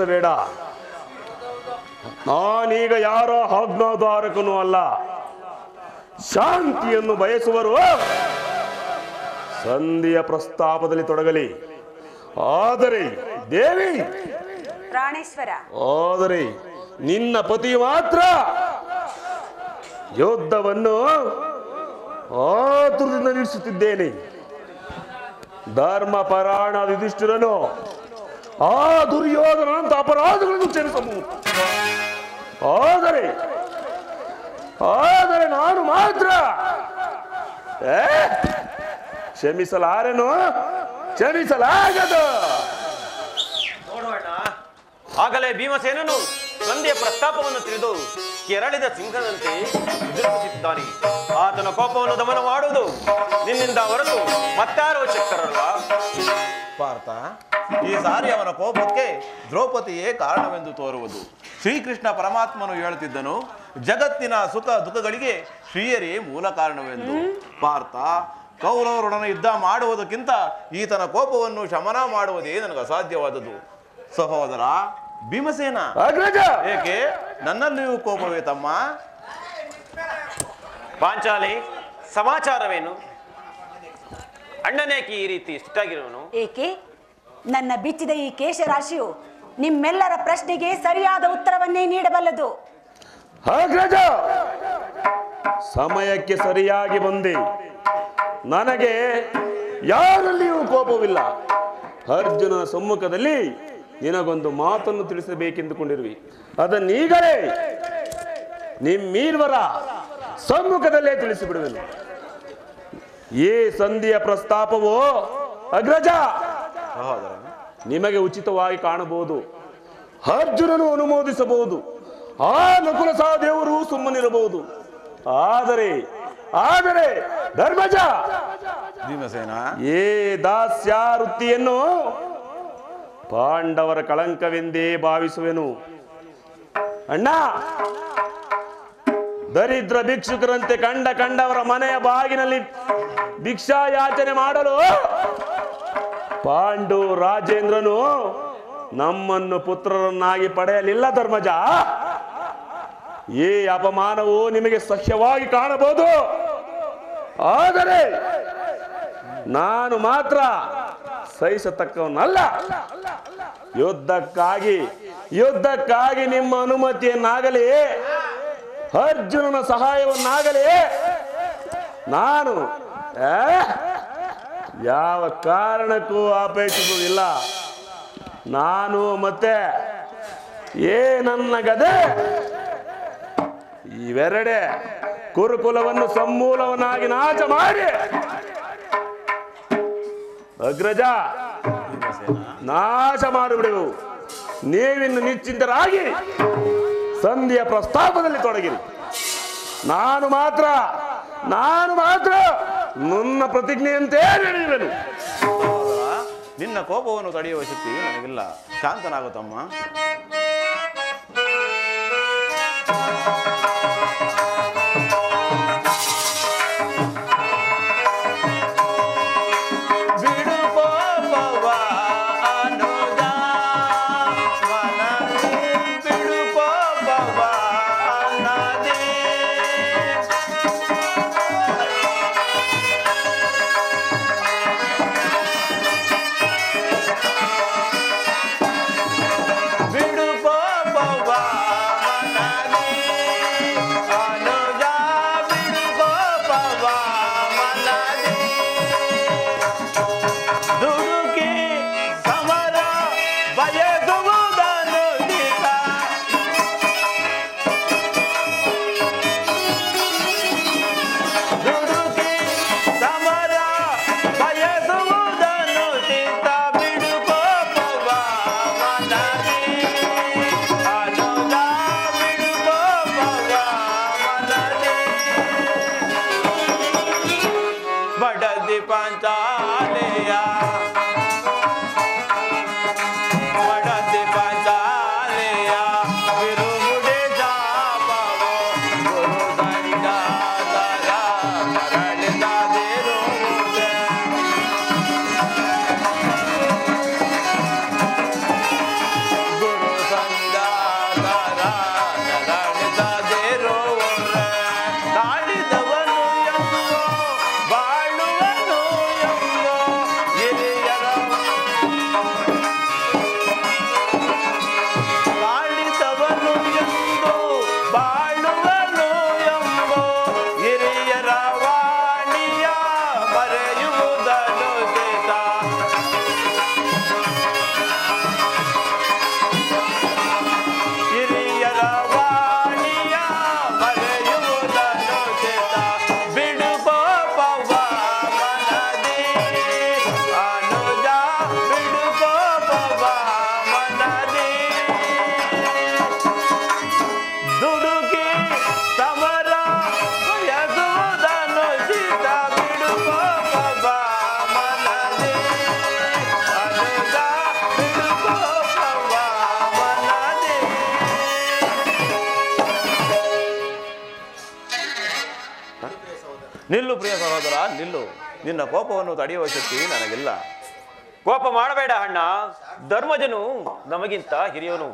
ಕೆರಳಿಸಬೇಡ ನಾನೀಗ ಯಾರ ಆಜ್ಞಾಧಾರಕನೂ ಅಲ್ಲ. ಶಾಂತಿಯನ್ನು ಬಯಸುವರು. ಸಂಧಿಯ ಪ್ರಸ್ತಾಪದಲ್ಲಿ ತೊಡಗಲಿ. ಆದರೆ ದೇವಿ. ಪ್ರಾಣೇಶ್ವರ. ಆದರೆ ನಿನ್ನ ಪತಿ ಮಾತ್ರ. ಯುದ್ಧವನ್ನು ಆತುರದಿಂದ ನಿಲ್ಲಿಸುತ್ತಿದ್ದೇನೆ. ಧರ್ಮ ಪರಾಣ ಯುಧಿಷ್ಠಿರನು. ಆ ದುರ್ಯೋಧನಂತ ಅಪರಾಧಗಳನ್ನು ಕ್ಷಮಿಸಬಹುದು. ಆದರೆ ಆದರೆ ನಾನು ಮಾತ್ರ ಏ? ಕ್ಷಮಿಸಲಾರೆನು? ಕ್ಷಮಿಸಲಾಗದು. ನೋಡೋಣ. ಆಗಲೇ ಭೀಮಸೇನನು ತಂದೆಯ ಪ್ರಸ್ತಾಪವನ್ನು ತಿಳಿದು ಕೆರಳಿದ ಸಿಂಹದಂತೆ ಎದುರಿಸುತ್ತಿದ್ದಾನೆ. ಆತನ ಕೋಪವನ್ನು ದಮನ ಮಾಡುವುದು ನಿನ್ನಿಂದ ಹೊರತು ಮತ್ತಾರೋ ಶಕ್ತರಲ್ವಾ? ಪಾರ್ಥ ಈ ಸಾರಿ ಅವನ ಕೋಪಕ್ಕೆ ದ್ರೌಪದಿಯೇ ಕಾರಣವೆಂದು ತೋರುವುದು. ಶ್ರೀಕೃಷ್ಣ ಪರಮಾತ್ಮನು ಹೇಳುತ್ತಿದ್ದನು ಜಗತ್ತಿನ ಸುಖ ದುಃಖಗಳಿಗೆ ಶ್ರೀಯರೇ ಮೂಲ ಕಾರಣವೆಂದು. ಪಾರ್ಥ ಕೌರವರೊಡನೆ ಯುದ್ಧ ಮಾಡುವುದಕ್ಕಿಂತ ಈತನ ಕೋಪವನ್ನು ಶಮನ ಮಾಡುವುದೇ ನನಗೆ ಅಸಾಧ್ಯವಾದದು ಸಹೋದರ ಭೀಮಸೇನ. ಏಕೆ? ನನ್ನಲ್ಲಿಯೂ ಕೋಪವೇ ತಮ್ಮ? ಪಾಂಚಾಲಿ ಸಮಾಚಾರವೇನು? ಅಣ್ಣನೇಕೆ ಈ ರೀತಿ ಇಷ್ಟಾಗಿರುವನು ಏಕೆ? ನನ್ನ ಬಿಚ್ಚಿದ ಈ ಕೇಶರಾಶಿಯು ನಿಮ್ಮೆಲ್ಲರ ಪ್ರಶ್ನೆಗೆ ಸರಿಯಾದ ಉತ್ತರವನ್ನೇ ನೀಡಬಲ್ಲದು. ಅಗ್ರಜ! ಸಮಯಕ್ಕೆ ಸರಿಯಾಗಿ ಬಂದೆ. ನನಗೆ ಯಾರಲ್ಲಿಯೂ ಕೋಪವಿಲ್ಲ. ಅರ್ಜುನ ಸಮ್ಮುಖದಲ್ಲಿ ನಿನಗೊಂದು ಮಾತನ್ನು ತಿಳಿಸಬೇಕೆಂದುಕೊಂಡಿರುವಿ. ಅದನ್ನೀಗಲೇ ನಿಮ್ಮೀರ್ವರ ಸಮ್ಮುಖದಲ್ಲೇ ತಿಳಿಸಿಬಿಡುವೆನು. ಈ ಸಂಧಿಯ ಪ್ರಸ್ತಾಪವೋ ಅಗ್ರಜ! ಸಹೋದರ ನಿಮಗೆ ಉಚಿತವಾಗಿ ಕಾಣಬಹುದು. ಅರ್ಜುನನು ಅನುಮೋದಿಸಬಹುದು. ಆ ನಕುಲ ಸಹದೇವರು ಸುಮ್ಮನಿರಬಹುದು. ಆದರೆ ಆದರೆ ಧರ್ಮಜ ಭೀಮಸೇನ ಏ ದಾಸ್ಯ ವೃತ್ತಿಯನ್ನು ಪಾಂಡವರ ಕಳಂಕವೆಂದೇ ಭಾವಿಸುವೆನು. ಅಣ್ಣ ದರಿದ್ರ ಭಿಕ್ಷುಕರಂತೆ ಕಂಡ ಕಂಡವರ ಮನೆಯ ಬಾಗಿನಲ್ಲಿ ಭಿಕ್ಷಾ ಯಾಚನೆ ಮಾಡಲು ಪಾಂಡು ರಾಜೇಂದ್ರನು ನಮ್ಮನ್ನು ಪುತ್ರರನ್ನಾಗಿ ಪಡೆಯಲಿಲ್ಲ ಧರ್ಮಜ. ಈ ಅಪಮಾನವು ನಿಮಗೆ ಸಹ್ಯವಾಗಿ ಕಾಣಬಹುದು. ಆದರೆ ನಾನು ಮಾತ್ರ ಸಹಿಸತಕ್ಕವನಲ್ಲ. ಯುದ್ಧಕ್ಕಾಗಿ ಯುದ್ಧಕ್ಕಾಗಿ ನಿಮ್ಮ ಅನುಮತಿಯನ್ನಾಗಲಿ, ಅರ್ಜುನನ ಸಹಾಯವನ್ನಾಗಲಿ ನಾನು ಯಾವ ಕಾರಣಕ್ಕೂ ಅಪೇಕ್ಷಿಸುವುದಿಲ್ಲ ನಾನು ಮತ್ತೆ ಏ ನನ್ನ ಗದೆ? ಇವೆರಡೆ ಕುರುಕುಲವನ್ನು ಸಮೂಲವನ್ನಾಗಿ ನಾಶ ಮಾಡಿ. ಅಗ್ರಜ, ನಾಶ ಮಾಡಿಬಿಡುವು ನೀವಿನ್ನು ನಿಶ್ಚಿಂತರಾಗಿ ಸಂಧಿಯ ಪ್ರಸ್ತಾಪದಲ್ಲಿ ತೊಡಗಿರಿ. ನಾನು ಮಾತ್ರ ನಾನು ಮಾತ್ರ ನನ್ನ ಪ್ರತಿಜ್ಞೆಯಂತೆ ನಡೆಯುವೆನು ನಿನ್ನ ಕೋಪವನ್ನು ತಡೆಯುವ ಶಕ್ತಿ ನನಗಿಲ್ಲ. ಶಾಂತನಾಗು ತಡೆಯುವ ಶಕ್ತಿ ನನಗಿಲ್ಲ. ಕೋಪ ಮಾಡಬೇಡ ಅಣ್ಣ. ಧರ್ಮಜನು ನಮಗಿಂತ ಹಿರಿಯನು.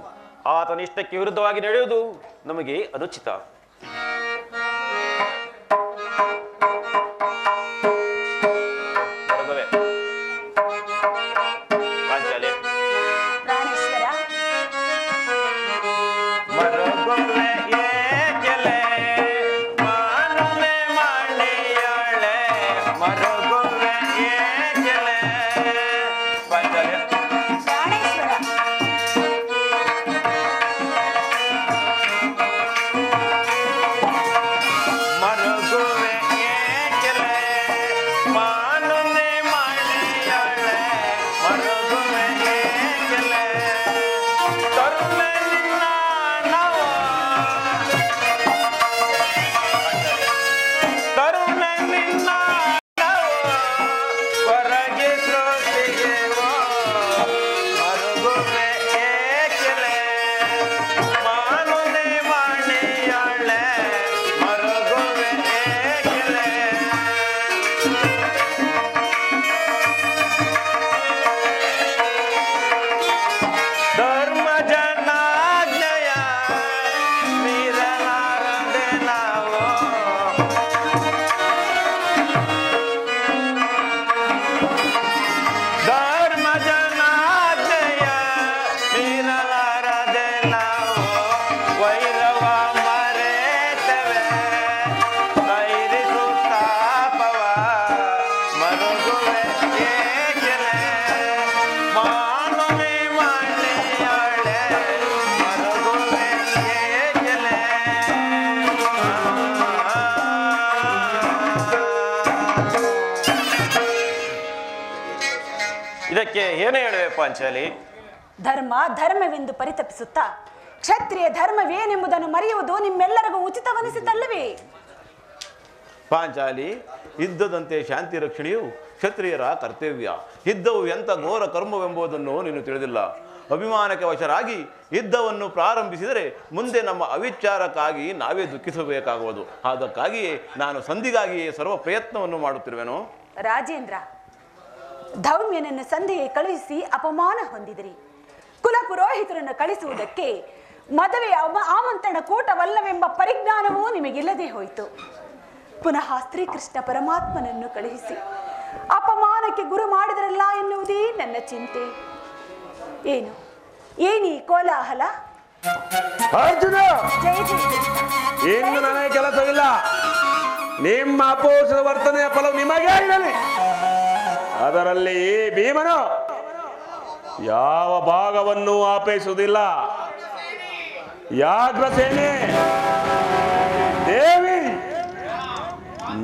ಆತನ ಇಷ್ಟಕ್ಕೆ ವಿರುದ್ಧವಾಗಿ ನಡೆಯುವುದು ನಮಗೆ ಅನುಚಿತ. ಪಾಂಚಾಲಿ ಧರ್ಮ ಧರ್ಮವೆಂದು ಪರಿತಪಿಸುತ್ತಾ ಕ್ಷತ್ರಿಯ ಧರ್ಮವೇನೆಂಬುದನ್ನು ಮರೆಯುವುದು ನಿಮ್ಮೆಲ್ಲರಿಗೂ ಉಚಿತವನಿಸಿತಲ್ಲವೇ? ಪಾಂಚಾಲಿ ಯುದ್ಧದಂತೆ ಶಾಂತಿ ರಕ್ಷಣೆಯು ಕ್ಷತ್ರಿಯರ ಕರ್ತವ್ಯ. ಯುದ್ಧವು ಎಂಥ ಘೋರ ಕರ್ಮವೆಂಬುದನ್ನು ನೀನು ತಿಳಿದಿಲ್ಲ. ಅಭಿಮಾನಕ್ಕೆ ವಶರಾಗಿ ಯುದ್ಧವನ್ನು ಪ್ರಾರಂಭಿಸಿದರೆ ಮುಂದೆ ನಮ್ಮ ಅವಿಚಾರಕ್ಕಾಗಿ ನಾವೇ ದುಃಖಿಸಬೇಕಾಗುವುದು. ಅದಕ್ಕಾಗಿಯೇ ನಾನು ಸಂಧಿಗಾಗಿಯೇ ಸರ್ವ ಪ್ರಯತ್ನವನ್ನು ಮಾಡುತ್ತಿರುವೆನು. ರಾಜೇಂದ್ರ ಧೌಮ್ಯನನ್ನು ಸಂಧೆಗೆ ಕಳುಹಿಸಿ ಅಪಮಾನ ಹೊಂದಿದಿರಿ. ಕುಲ ಪುರೋಹಿತರನ್ನು ಕಳಿಸುವುದಕ್ಕೆ ಮದುವೆ ಆಮಂತ್ರಣ ಕೂಟವಲ್ಲವೆಂಬ ಪರಿಜ್ಞಾನವೂ ನಿಮಗಿಲ್ಲದೆ ಹೋಯಿತು. ಪುನಃ ಶ್ರೀಕೃಷ್ಣ ಪರಮಾತ್ಮನನ್ನು ಕಳುಹಿಸಿ ಅಪಮಾನಕ್ಕೆ ಗುರು ಮಾಡಿದರಲ್ಲ ಎನ್ನುವುದೇ ನನ್ನ ಚಿಂತೆ. ಏನು? ಏನೀ ಕೋಲಾಹಲ? ಅರ್ಜುನ. ಇನ್ನು ನನಗೆ ಕೆಲಸವಿಲ್ಲ. ನಿಮ್ಮ ಅಪೋಷದ ವರ್ತನೆಯ ಫಲವು ನಿಮಗೆ ಇರಲಿ. ಅದರಲ್ಲಿ ಭೀಮನು ಯಾವ ಭಾಗವನ್ನು ಆಪೇಸುವುದಿಲ್ಲ. ಯಾಗ್ರಸೇನೆ ದೇವಿ.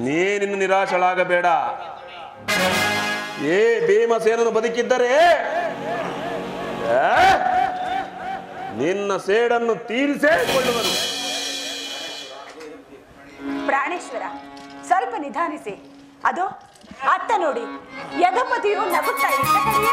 ನೀನಿನ್ನು ನಿರಾಶಳಾಗಬೇಡ. ಏ ಭೀಮಸೇನನು ಬದುಕಿದ್ದರೆ ನಿನ್ನ ಸೇಡನ್ನು ತೀರಿಸೇ ಕೊಳ್ಳುವನು. ಪ್ರಾಣೇಶ್ವರ, ಸ್ವಲ್ಪ ನಿಧಾನಿಸಿ. ಅದು ಅತ್ತ ನೋಡಿ ಯಗಪತಿಯು ನಗುತ್ತಾ ಇದ್ದ ಕಡೆಯೇ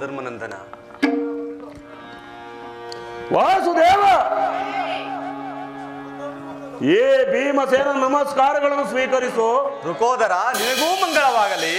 ಧರ್ಮನಂದನ ವಾಸುದೇವ! ಏ ಭೀಮಸೇನ ನಮಸ್ಕಾರಗಳನ್ನು ಸ್ವೀಕರಿಸು. ರುಕೋದರ ನಿನಗೂ ಮಂಗಳವಾಗಲಿ.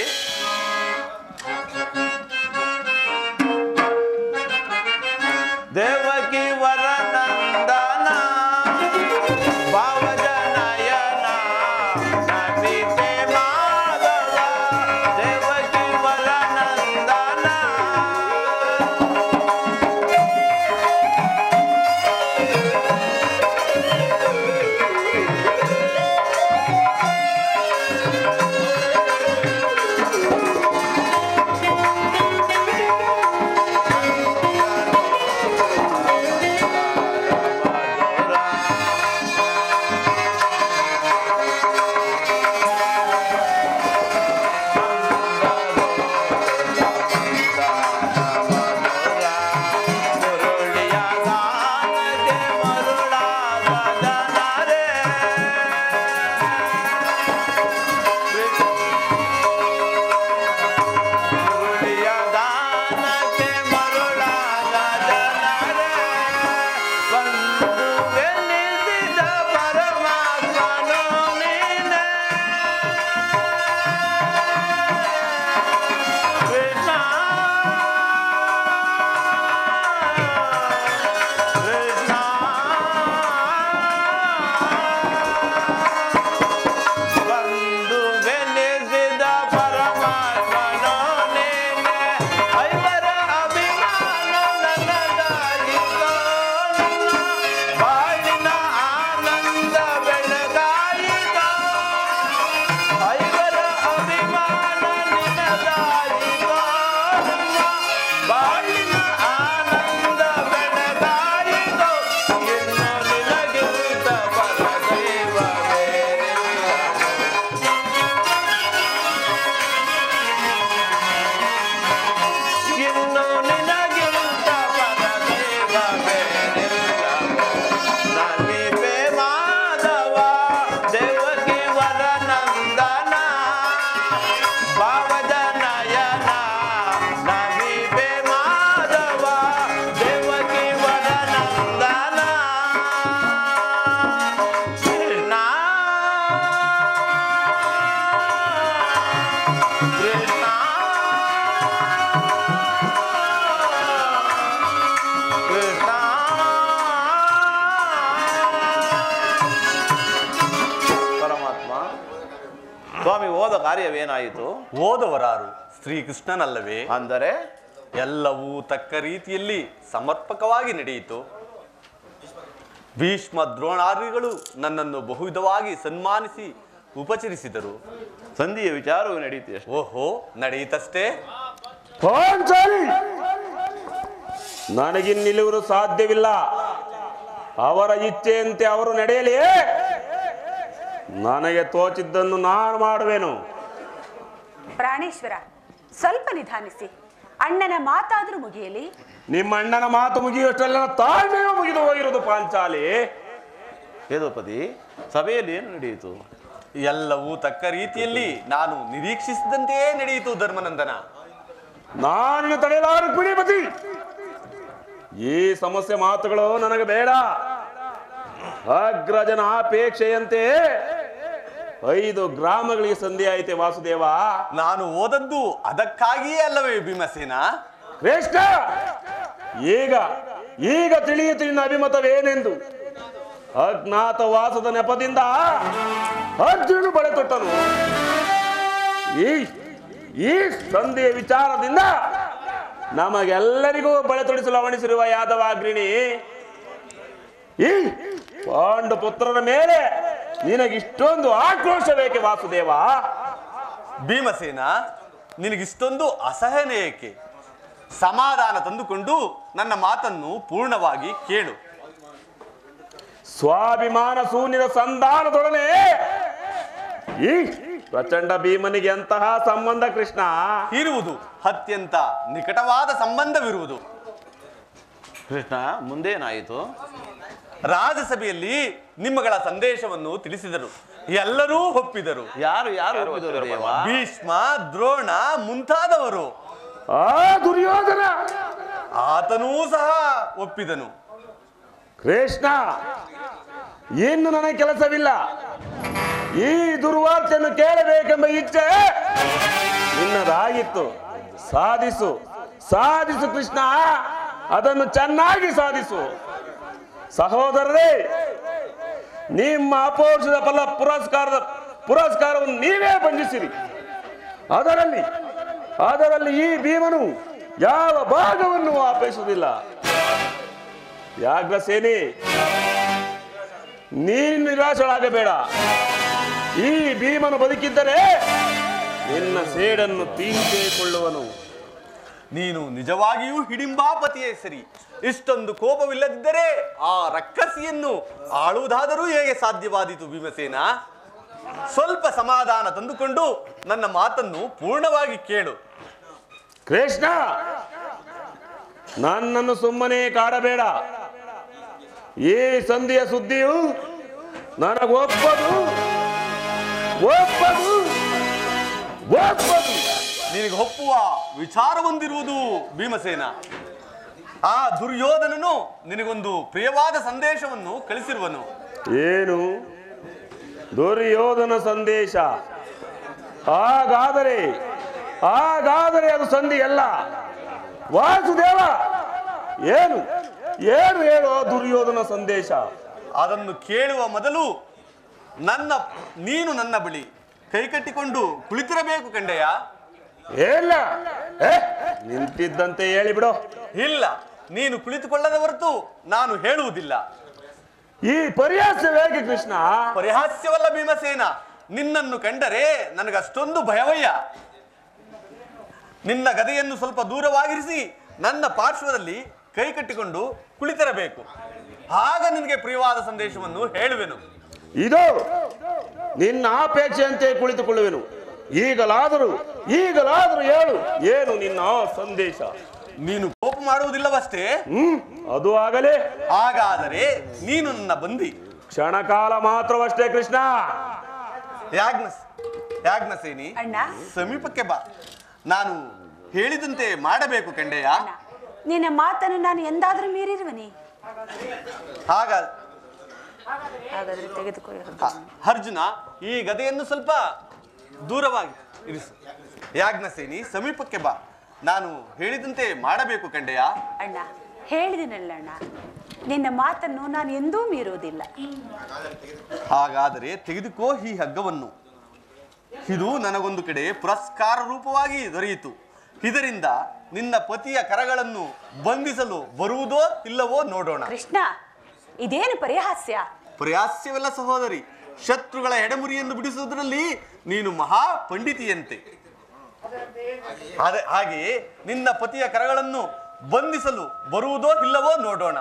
ಕಾರ್ಯವೇನಾಯಿತು? ಓದವರಾರು ಶ್ರೀಕೃಷ್ಣನಲ್ಲವೇ ಅಂದರೆ? ಎಲ್ಲವೂ ತಕ್ಕ ರೀತಿಯಲ್ಲಿ ಸಮರ್ಪಕವಾಗಿ ನಡೆಯಿತು. ಭೀಷ್ಮ ದ್ರೋಣಾರ್ಯಗಳು ನನ್ನನ್ನು ಬಹುವಿಧವಾಗಿ ಸನ್ಮಾನಿಸಿ ಉಪಚರಿಸಿದರು. ಸಂಧಿಯ ವಿಚಾರವು ನಡೆಯುತ್ತೆ ಓಹೋ ನಡೆಯಿತಷ್ಟೇ? ನನಗೆ ನನಗಿನ್ನಿಲ್ಲುವರು ಸಾಧ್ಯವಿಲ್ಲ. ಅವರ ಇಚ್ಛೆಯಂತೆ ಅವರು ನಡೆಯಲಿ. ನನಗೆ ತೋಚಿದ್ದನ್ನು ನಾನು ಮಾಡುವೆನು. ಪ್ರಾಣೇಶ್ವರ ಸ್ವಲ್ಪ ನಿಧಾನಿಸಿ. ಅಣ್ಣನ ಮಾತಾದ್ರೂ ಮುಗಿಯಲಿ. ನಿಮ್ಮ ಅಣ್ಣನ ಮಾತು ಮುಗಿಯುವಷ್ಟೆಲ್ಲ ತಾಳ್ಮೆಯೂ ಮುಗಿದು ಹೋಗಿರೋದು ಪಾಂಚಾಲಿ. ಯದುಪತಿ ಸಭೆಯಲ್ಲಿ ಏನು ನಡೆಯಿತು? ಎಲ್ಲವೂ ತಕ್ಕ ರೀತಿಯಲ್ಲಿ ನಾನು ನಿರೀಕ್ಷಿಸಿದಂತೆಯೇ ನಡೆಯಿತು ಧರ್ಮನಂದನ. ನಾನು ತಡೆಯಲಾರು ಕುಡಿಪತಿ ಈ ಸಮಸ್ಯೆ ಮಾತುಗಳು ನನಗೆ ಬೇಡ. ಅಗ್ರಜನ ಅಪೇಕ್ಷೆಯಂತೆ ಐದು ಗ್ರಾಮಗಳಿಗೆ ಸಂಧಿ ಆಯ್ತೆ ವಾಸುದೇವ. ನಾನು ಓದದ್ದು ಅದಕ್ಕಾಗಿಯೇ ಅಲ್ಲವೇ ಭೀಮಸೇನ? ಶ್ರೇಷ್ಠ! ಈಗ ಈಗ ತಿಳಿಯಿತು ನಿನ್ನ ಅಭಿಮತವೇನೆಂದು. ಅಜ್ಞಾತವಾಸದ ನೆಪದಿಂದ ಅರ್ಜುನು ಬಳೆ ತೊಟ್ಟನು. ಈ ಈ ಸಂಧಿಯ ವಿಚಾರದಿಂದ ನಮಗೆಲ್ಲರಿಗೂ ಬಳೆ ತೊಡಿಸಲು ಅವಣಿಸಿರುವ ಯಾದವಾಗ್ರಿಣಿ. ಈ ಪಾಂಡು ಪುತ್ರರ ಮೇಲೆ ನಿನಗಿಷ್ಟೊಂದು ಆಕ್ರೋಶ ಬೇಕೆ ವಾಸುದೇವ? ಭೀಮಸೇನ ನಿನಗಿಷ್ಟೊಂದು ಅಸಹನೆ ಏಕೆ? ಸಮಾಧಾನ ತಂದುಕೊಂಡು ನನ್ನ ಮಾತನ್ನು ಪೂರ್ಣವಾಗಿ ಕೇಳು. ಸ್ವಾಭಿಮಾನ ಶೂನ್ಯದ ಸಂಧಾನದೊಡನೆ ಈ ಪ್ರಚಂಡ ಭೀಮನಿಗೆ ಅಂತಹ ಸಂಬಂಧ ಕೃಷ್ಣ? ಇರುವುದು ಅತ್ಯಂತ ನಿಕಟವಾದ ಸಂಬಂಧವಿರುವುದು. ಕೃಷ್ಣ ಮುಂದೇನಾಯಿತು? ರಾಜಸಭೆಯಲ್ಲಿ ನಿಮ್ಮಗಳ ಸಂದೇಶವನ್ನು ತಿಳಿಸಿದರು. ಎಲ್ಲರೂ ಒಪ್ಪಿದರು. ಯಾರು ಯಾರು ಒಪ್ಪಿದರು ದೇವ? ಭೀಷ್ಮ ದ್ರೋಣ ಮುಂತಾದವರು. ಆ ದುರ್ಯೋಧನ! ಆತನೂ ಸಹ ಒಪ್ಪಿದನು. ಕೃಷ್ಣ ಏನು ನನಗೆ ಕೆಲಸವಿಲ್ಲ. ಈ ದುರ್ವಾರ್ತೆಯನ್ನು ಕೇಳಬೇಕೆಂಬ ಇಚ್ಛೆ ನಿನ್ನದಾಗಿತ್ತು. ಸಾಧಿಸು. ಸಾಧಿಸು ಕೃಷ್ಣ. ಅದನ್ನು ಚೆನ್ನಾಗಿ ಸಾಧಿಸು. ಸಹೋದರರೇ, ನಿಮ್ಮ ಅಪೌರುಷದ ಫಲ ಪುರಸ್ಕಾರದ ಪುರಸ್ಕಾರವನ್ನು ನೀವೇ ಬಂಧಿಸಿರಿ ಅದರಲ್ಲಿ ಅದರಲ್ಲಿ ಈ ಭೀಮನು ಯಾವ ಭಾಗವನ್ನು ಅಪೇಕ್ಷಿಸುವುದಿಲ್ಲ ಸೇನೆ, ನೀನು ನಿರಾಶಳಾಗಬೇಡ. ಈ ಭೀಮನು ಬದುಕಿದ್ದರೆ ನಿನ್ನ ಸೇಡನ್ನು ತೀರಿಸಿಕೊಳ್ಳುವನು ನೀನು ನಿಜವಾಗಿಯೂ ಹಿಡಿಂಬಾಪತಿಯೇ ಸರಿ. ಇಷ್ಟೊಂದು ಕೋಪವಿಲ್ಲದಿದ್ದರೆ ಆ ರಕ್ಕಸಿಯನ್ನು ಆಳುವುದಾದರೂ ಹೇಗೆ ಸಾಧ್ಯವಾದೀತು ಭೀಮಸೇನ? ಸ್ವಲ್ಪ ಸಮಾಧಾನ ತಂದುಕೊಂಡು ನನ್ನ ಮಾತನ್ನು ಪೂರ್ಣವಾಗಿ ಕೇಳು. ಕೃಷ್ಣ! ನನ್ನನ್ನು ಸುಮ್ಮನೆ ಕಾಡಬೇಡ. ಈ ಸಂಧಿಯ ಸುದ್ದಿಯು ನನಗೊಪ್ಪದು, ಒಪ್ಪದು ಒಪ್ಪದು. ನಿನಗೆ ಒಪ್ಪುವ ವಿಚಾರ ಹೊಂದಿರುವುದು ಭೀಮಸೇನ. ಆ ದುರ್ಯೋಧನನು ನಿನಗೊಂದು ಪ್ರಿಯವಾದ ಸಂದೇಶವನ್ನು ಕಳಿಸಿರುವನು. ಏನು? ದುರ್ಯೋಧನ ಸಂದೇಶ. ಹಾಗಾದರೆ ಹಾಗಾದರೆ ಅದು ಸಂಧಿ ಅಲ್ಲ. ವಾಸುದೇವ ಏನು? ಏನು ಹೇಳೋ ದುರ್ಯೋಧನ ಸಂದೇಶ? ಅದನ್ನು ಕೇಳುವ ಮೊದಲು ನನ್ನ ನೀನು ನನ್ನ ಬಳಿ ಕೈಕಟ್ಟಿಕೊಂಡು ಕುಳಿತಿರಬೇಕು ಕಂಡೆಯ? ಇಲ್ಲ ನಿಂತಿದ್ದಂತೆ ಹೇಳಿಬಿಡು ಇಲ್ಲ ನೀನು ಕುಳಿತುಕೊಳ್ಳದ ಹೊರತು ನಾನು ಹೇಳುವುದಿಲ್ಲ. ಈ ಪರ್ಯಾಸವೇಗೆ ಕೃಷ್ಣ? ಪರಿಹಾಸ್ಯವಲ್ಲ ಭೀಮಸೇನ ನಿನ್ನನ್ನು ಕಂಡರೆ ನನಗಷ್ಟೊಂದು ಭಯವಯ್ಯ. ನಿನ್ನ ಗದೆಯನ್ನು ಸ್ವಲ್ಪ ದೂರವಾಗಿರಿಸಿ ನನ್ನ ಪಾರ್ಶ್ವದಲ್ಲಿ ಕೈ ಕಟ್ಟಿಕೊಂಡು ಕುಳಿತಿರಬೇಕು. ಆಗ ನಿನಗೆ ಪ್ರಿಯವಾದ ಸಂದೇಶವನ್ನು ಹೇಳುವೆನು. ಇದು ನಿನ್ನ ಅಪೇಕ್ಷೆಯಂತೆ ಕುಳಿತುಕೊಳ್ಳುವೆನು. ಈಗಲಾದರೂ ಈಗಲಾದರೂ ಹೇಳು ಏನು ನಿನ್ನ ಸಂದೇಶ? ನೀನು ಕೋಪ ಮಾಡುವುದಿಲ್ಲವಷ್ಟೇ? ಹ್ಮ್ ಅದು ಆಗಲೇ. ಹಾಗಾದರೆ ನೀನು ನನ್ನ ಬಂದಿ. ಕ್ಷಣಕಾಲ ಮಾತ್ರವಷ್ಟೇ ಕೃಷ್ಣ. ಯಾಜ್ಞಸ್ ಯಾಜ್ಞಸೇನಿ ಅಣ್ಣ. ಸಮೀಪಕ್ಕೆ ಬಾ. ನಾನು ಹೇಳಿದಂತೆ ಮಾಡಬೇಕು ಕಂಡೆಯ ನಿನ್ನ ಮಾತನ್ನು ನಾನು ಎಂದಾದರೂ ಮೀರಿರುವನಿ? ಹಾಗ ಹಾಗಾದ್ರೆ ಅರ್ಜುನ ಈ ಗದೆಯನ್ನು ಸ್ವಲ್ಪ ದೂರವಾಗಿ. ಇರಿಸು. ಯಾಜ್ಞಸೇನಿ ಸಮೀಪಕ್ಕೆ ಬಾ. ನಾನು ಹೇಳಿದಂತೆ ಮಾಡಬೇಕು ಕಂಡೆಯ? ಅಣ್ಣ ಹೇಳಿದಿನಲ್ಲ ಅಣ್ಣ. ನಿನ್ನ ಮಾತನ್ನು ನಾನು ಎಂದೂ ಮೀರುವುದಿಲ್ಲ. ಹಾಗಾದರೆ ತೆಗೆದುಕೋ ಈ ಹಗ್ಗವನ್ನು. ಇದು ನನಗೊಂದು ಕಡೆ ಪುರಸ್ಕಾರ ರೂಪವಾಗಿ ದೊರೆಯಿತು. ಇದರಿಂದ ನಿನ್ನ ಪತಿಯ ಕರಗಳನ್ನು ಬಂಧಿಸಲು ಬರುವುದೋ ಇಲ್ಲವೋ ನೋಡೋಣ. ಕೃಷ್ಣ ಇದೇನು ಪರಿಹಾಸ್ಯ? ಪ್ರಯಾಸ್ಯವಲ್ಲ ಸಹೋದರಿ ಶತ್ರುಗಳ ಎಡೆಮುರಿಯನ್ನು ಬಿಡಿಸುವುದರಲ್ಲಿ ನೀನು ಮಹಾ ಪಂಡಿತಿಯಂತೆ. ಹಾಗೆ ಹಾಗೆಯೇ ನಿನ್ನ ಪತಿಯ ಕರಗಳನ್ನು ಬಂಧಿಸಲು ಬರುವುದೋ ಇಲ್ಲವೋ ನೋಡೋಣ.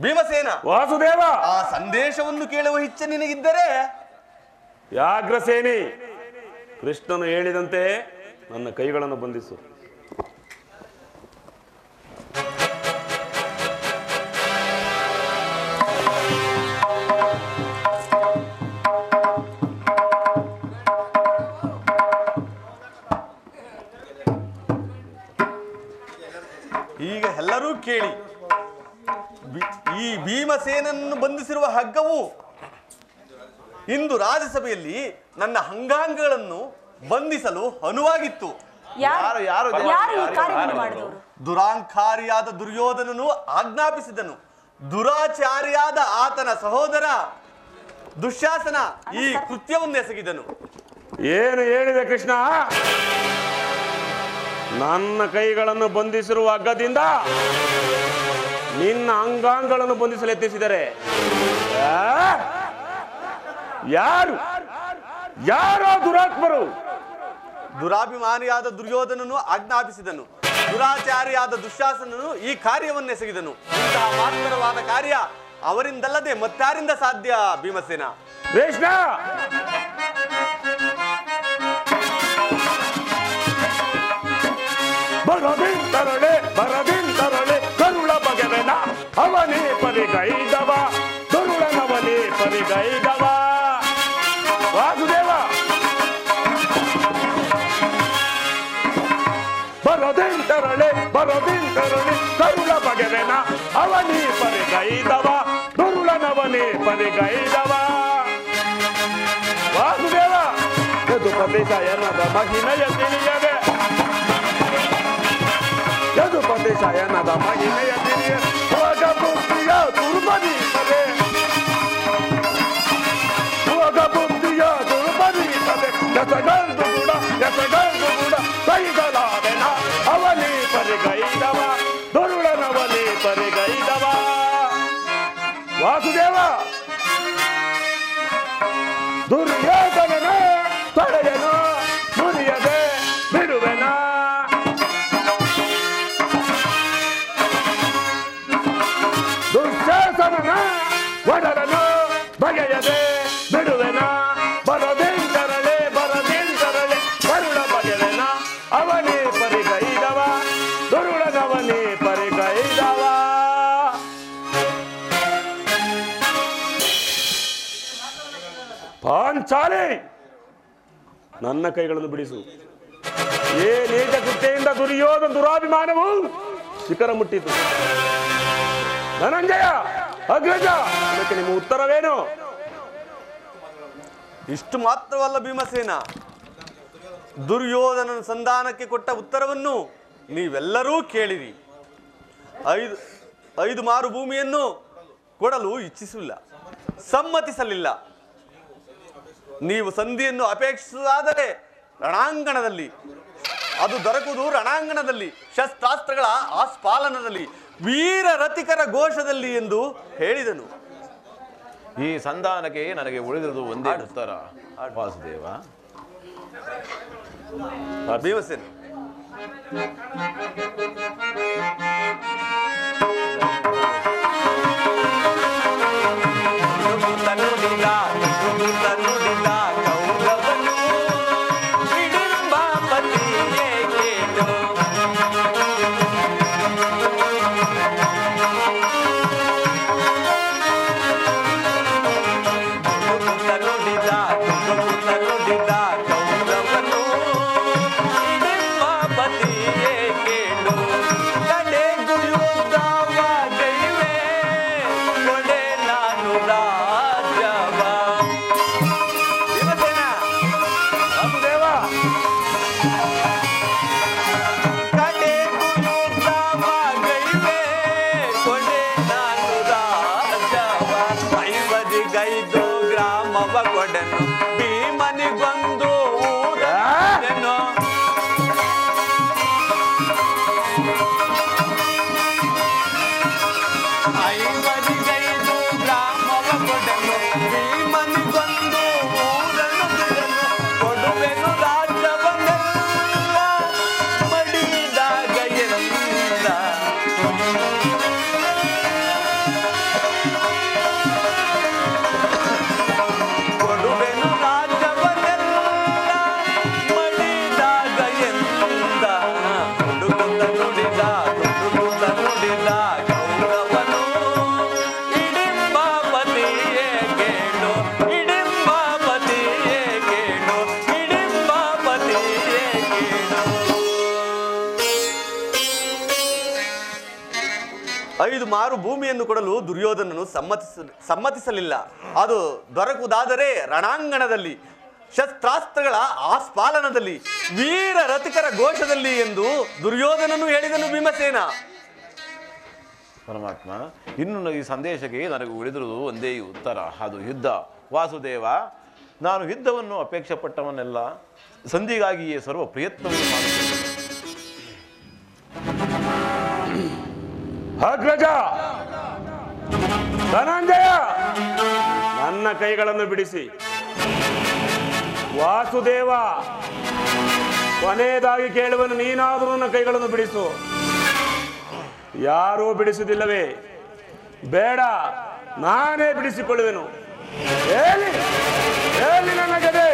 ಭೀಮಸೇನ ವಾಸುದೇವ! ಆ ಸಂದೇಶವನ್ನು ಕೇಳುವ ಇಚ್ಛೆ ನಿನಗಿದ್ದರೆ? ಯಾಗ್ರಸೇನಿ ಕೃಷ್ಣನು ಹೇಳಿದಂತೆ ನನ್ನ ಕೈಗಳನ್ನು ಬಂಧಿಸು. ಎಲ್ಲರೂ ಕೇಳಿ. ಈ ಭೀಮಸೇನನ್ನು ಬಂಧಿಸಿರುವ ಹಗ್ಗವು ಇಂದು ರಾಜ್ಯಸಭೆಯಲ್ಲಿ ನನ್ನ ಅಂಗಾಂಗಗಳನ್ನು ಬಂಧಿಸಲು ಅನುವಾಗಿತ್ತು. ಯಾರು ಯಾರು ಯಾರು ಯಾರು ಈ ಯಾರು ಮಾಡಿದವರು? ದುರಾಂಕಾರಿಯಾದ ದುರ್ಯೋಧನನು ಆಜ್ಞಾಪಿಸಿದನು. ದುರಾಚಾರಿಯಾದ ಆತನ ಸಹೋದರ ದುಶ್ಯಾಸನ ಈ ಕೃತ್ಯವನ್ನು ಎಸಗಿದನು ಏನು ಹೇಳಿದೆ ಕೃಷ್ಣ? ನನ್ನ ಕೈಗಳನ್ನು ಬಂಧಿಸಿರುವ ಹಗ್ಗದಿಂದ ನಿನ್ನ ಅಂಗಾಂಗಗಳನ್ನು ಬಂಧಿಸಲು ಯತ್ನಿಸಿದರೆ? ಯಾರು? ಯಾರೋ ದುರಾತ್ಮರು? ದುರಾಭಿಮಾನಿಯಾದ ದುರ್ಯೋಧನನು ಆಜ್ಞಾಪಿಸಿದನು. ದುರಾಚಾರಿಯಾದ ದುಶ್ಯಾಸನನು ಈ ಕಾರ್ಯವನ್ನೆಸಗಿದನು. ಇಂತಹ ಮಾತ್ರವಾದ ಕಾರ್ಯ ಅವರಿಂದಲ್ಲದೆ ಮತ್ತಾರಿಂದ ಸಾಧ್ಯ ಭೀಮಸೇನ? ಕೃಷ್ಣ ಬರದಿಂತರಳೆ ಬರದಿಂತರಳೆ ಕರುಳ ಬಗೆವೆನ. ಅವನೇ ಪರಿಗೈದವ ಕರುಳನವನೇ ಪರಿಗೈದವ. ವಾಸುದೇವ! ಬರದಿಂತರಳೆ ಬರದಿಂತರಳೆ ಕರುಳ ಬಗೆವೆನ. ಅವನೇ ಪರಿಗೈದವ ಕರುಳನವನೇ ಪರಿಗೈದವ. ವಾಸುದೇವ! ಯದುಪತಿ ಶಯನದ ಮಹಿಮೆಯ ತಿಳಿಯದೆ. ಯದುಪತಿ ಶಯನದ ಮಹಿಮೆಯ ತಿಳಿಯ ಭೋಗ ಬುದ್ಧಿಯ ದುರ್ಬಲೀಸದೆ ಭೋಗ ಬುದ್ಧಿಯ ದುರ್ಬಲೀಸದೆ ಎಸಗಲ್ದು ಕೂಡ ಎಸಗಲ್ದು ಕೂಡ ಕೈಗಳಾದೆನ ಪಾಂಚಾಲಿ ನನ್ನ ಕೈಗಳನ್ನು ಬಿಡಿಸು. ಏ ನೀಚ ಕೃತ್ಯೆಯಿಂದ ದುರ್ಯೋಧನ ದುರಾಭಿಮಾನವು ಶಿಖರ ಮುಟ್ಟಿತು. ಧನಂಜಯ, ಅಗ್ರಜ, ಅದಕ್ಕೆ ನಿಮ್ಮ ಉತ್ತರವೇನು? ಇಷ್ಟು ಮಾತ್ರವಲ್ಲ ಭೀಮಸೇನ ದುರ್ಯೋಧನ ಸಂಧಾನಕ್ಕೆ ಕೊಟ್ಟ ಉತ್ತರವನ್ನು ನೀವೆಲ್ಲರೂ ಕೇಳಿರಿ. ಐದು ಐದು ಮಾರು ಭೂಮಿಯನ್ನು ಕೊಡಲು ಇಚ್ಛಿಸಿಲ್ಲ, ಸಮ್ಮತಿಸಲಿಲ್ಲ. ನೀವು ಸಂಧಿಯನ್ನು ಅಪೇಕ್ಷಿಸುವುದಾದರೆ ರಣಾಂಗಣದಲ್ಲಿ ಅದು ದೊರಕುವುದು ರಣಾಂಗಣದಲ್ಲಿ ಶಸ್ತ್ರಾಸ್ತ್ರಗಳ ಆಸ್ಪಾಲನದಲ್ಲಿ ವೀರ ರತಿಕರ ಘೋಷದಲ್ಲಿ ಎಂದು ಹೇಳಿದನು. ಈ ಸಂಧಾನಕ್ಕೆ ನನಗೆ ಉಳಿದಿರುವುದು ಒಂದೇ ಉತ್ತರ. ವಾಸುದೇವ. ಭೀಮಸೇನ. ಭೂಮಿಯನ್ನು ಕೊಡಲು ದುರ್ಯೋಧನನು ಸಮ್ಮತಿಸ ಸಮ್ಮತಿಸಲಿಲ್ಲ. ಅದು ದೊರಕುವುದಾದರೆ ರಣಾಂಗಣದಲ್ಲಿ ಶಸ್ತ್ರಾಸ್ತ್ರಗಳ ಆಸ್ಪಾಲನದಲ್ಲಿ ವೀರ ರತಿಕರ ಘೋಷದಲ್ಲಿ ಎಂದು ದುರ್ಯೋಧನನು ಹೇಳಿದನು ಭೀಮಸೇನ. ಪರಮಾತ್ಮ ಇನ್ನು ಈ ಸಂದೇಶಕ್ಕೆ ನನಗೆ ಉಳಿದಿರುವುದು ಒಂದೇ ಉತ್ತರ. ಅದು ಯುದ್ಧ. ವಾಸುದೇವ ನಾನು ಯುದ್ಧವನ್ನು ಅಪೇಕ್ಷೆ ಪಟ್ಟವನ್ನೆಲ್ಲ ಸಂಧಿಗಾಗಿಯೇ ಸರ್ವ ಪ್ರಯತ್ನವನ್ನು ಮಾಡುತ್ತೇನೆ. ಅಗ್ರಜ! ಧನಂಜಯ! ನನ್ನ ಕೈಗಳನ್ನು ಬಿಡಿಸಿ. ವಾಸುದೇವ! ಕೊನೆಯದಾಗಿ ಕೇಳುವನು, ನೀನಾದರೂ ನನ್ನ ಕೈಗಳನ್ನು ಬಿಡಿಸು. ಯಾರೂ ಬಿಡಿಸುವುದಿಲ್ಲವೇ? ಬೇಡ, ನಾನೇ ಬಿಡಿಸಿಕೊಳ್ಳುವೆನು. ಹೇಳಿ ಹೇಳಿ ನನ್ನ ಗದೆ.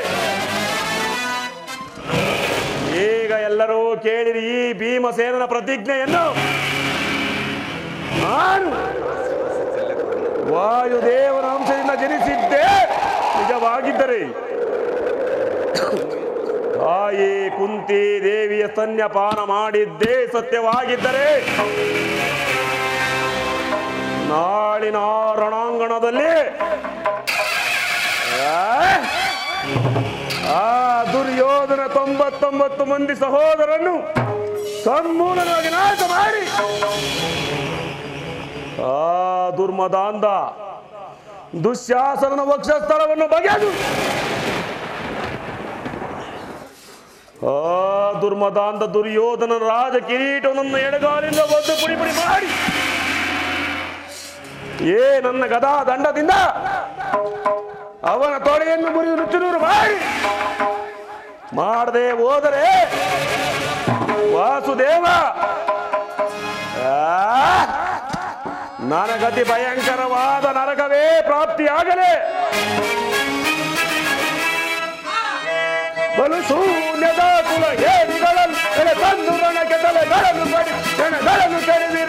ಈಗ ಎಲ್ಲರೂ ಕೇಳಿರಿ ಈ ಭೀಮಸೇನನ ಪ್ರತಿಜ್ಞೆಯನ್ನು. ನಾನು ವಾಯುದೇವನ ಅಂಶದಿಂದ ಜನಿಸಿದ್ದೇ ನಿಜವಾಗಿದ್ದರೆ. ತಾಯಿ ಕುಂತಿ ದೇವಿಯ ಸನ್ಯಪಾನ ಮಾಡಿದ್ದೇ ಸತ್ಯವಾಗಿದ್ದರೆ. ನಾಳಿನ ರಣಾಂಗಣದಲ್ಲಿ ಆ, ದುರ್ಯೋಧನ ತೊಂಬತ್ತೊಂಬತ್ತು ಮಂದಿ ಸಹೋದರನ್ನು ಸಮೂಲವಾಗಿ ನಾಶ ಮಾಡಿ. ಆ ದುರ್ಮದಾಂಧ ದುಶ್ಯಾಸನ ವಕ್ಷಸ್ಥಳವನ್ನು ಬಗೆದು. ಆ ದುರ್ಮದಾಂಧ ದುರ್ಯೋಧನ ರಾಜ ಕಿರೀಟವನ್ನು ಎಡಗಾಲಿಂದ ಒದ್ದು ಪುಡಿ ಪುಡಿ ಮಾಡಿ. ಏ ನನ್ನ ಗದಾ ದಂಡದಿಂದ ಅವನ ತೊಳೆಯನ್ನು ಮುರಿದು ನುಚ್ಚುನೂರು ಮಾಡಿ. ಮಾಡದೆ ಹೋದರೆ ವಾಸುದೇವ ನನಗತಿ ಭಯಂಕರವಾದ ನರಕವೇ ಪ್ರಾಪ್ತಿಯಾಗಲೇ. ಬಲು ಶೂನ್ಯದ ಕುಲ ಹೇಡಿಗಳಲ್ಲಿ ತಲೆ ತಂದು ರಣಕ್ಕೆ ತಲೆಗಳನ್ನು ಕಡಿ ರಣಗಳನ್ನು ಕೆಡವಿ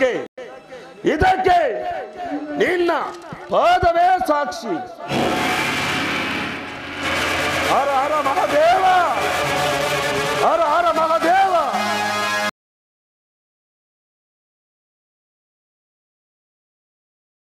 ಇದಕ್ಕೆ ಇದಕ್ಕೆ ನಿನ್ನ ಪಾದವೇ ಸಾಕ್ಷಿ. ಹರ ಹರ ಮಹಾದೇವಾ!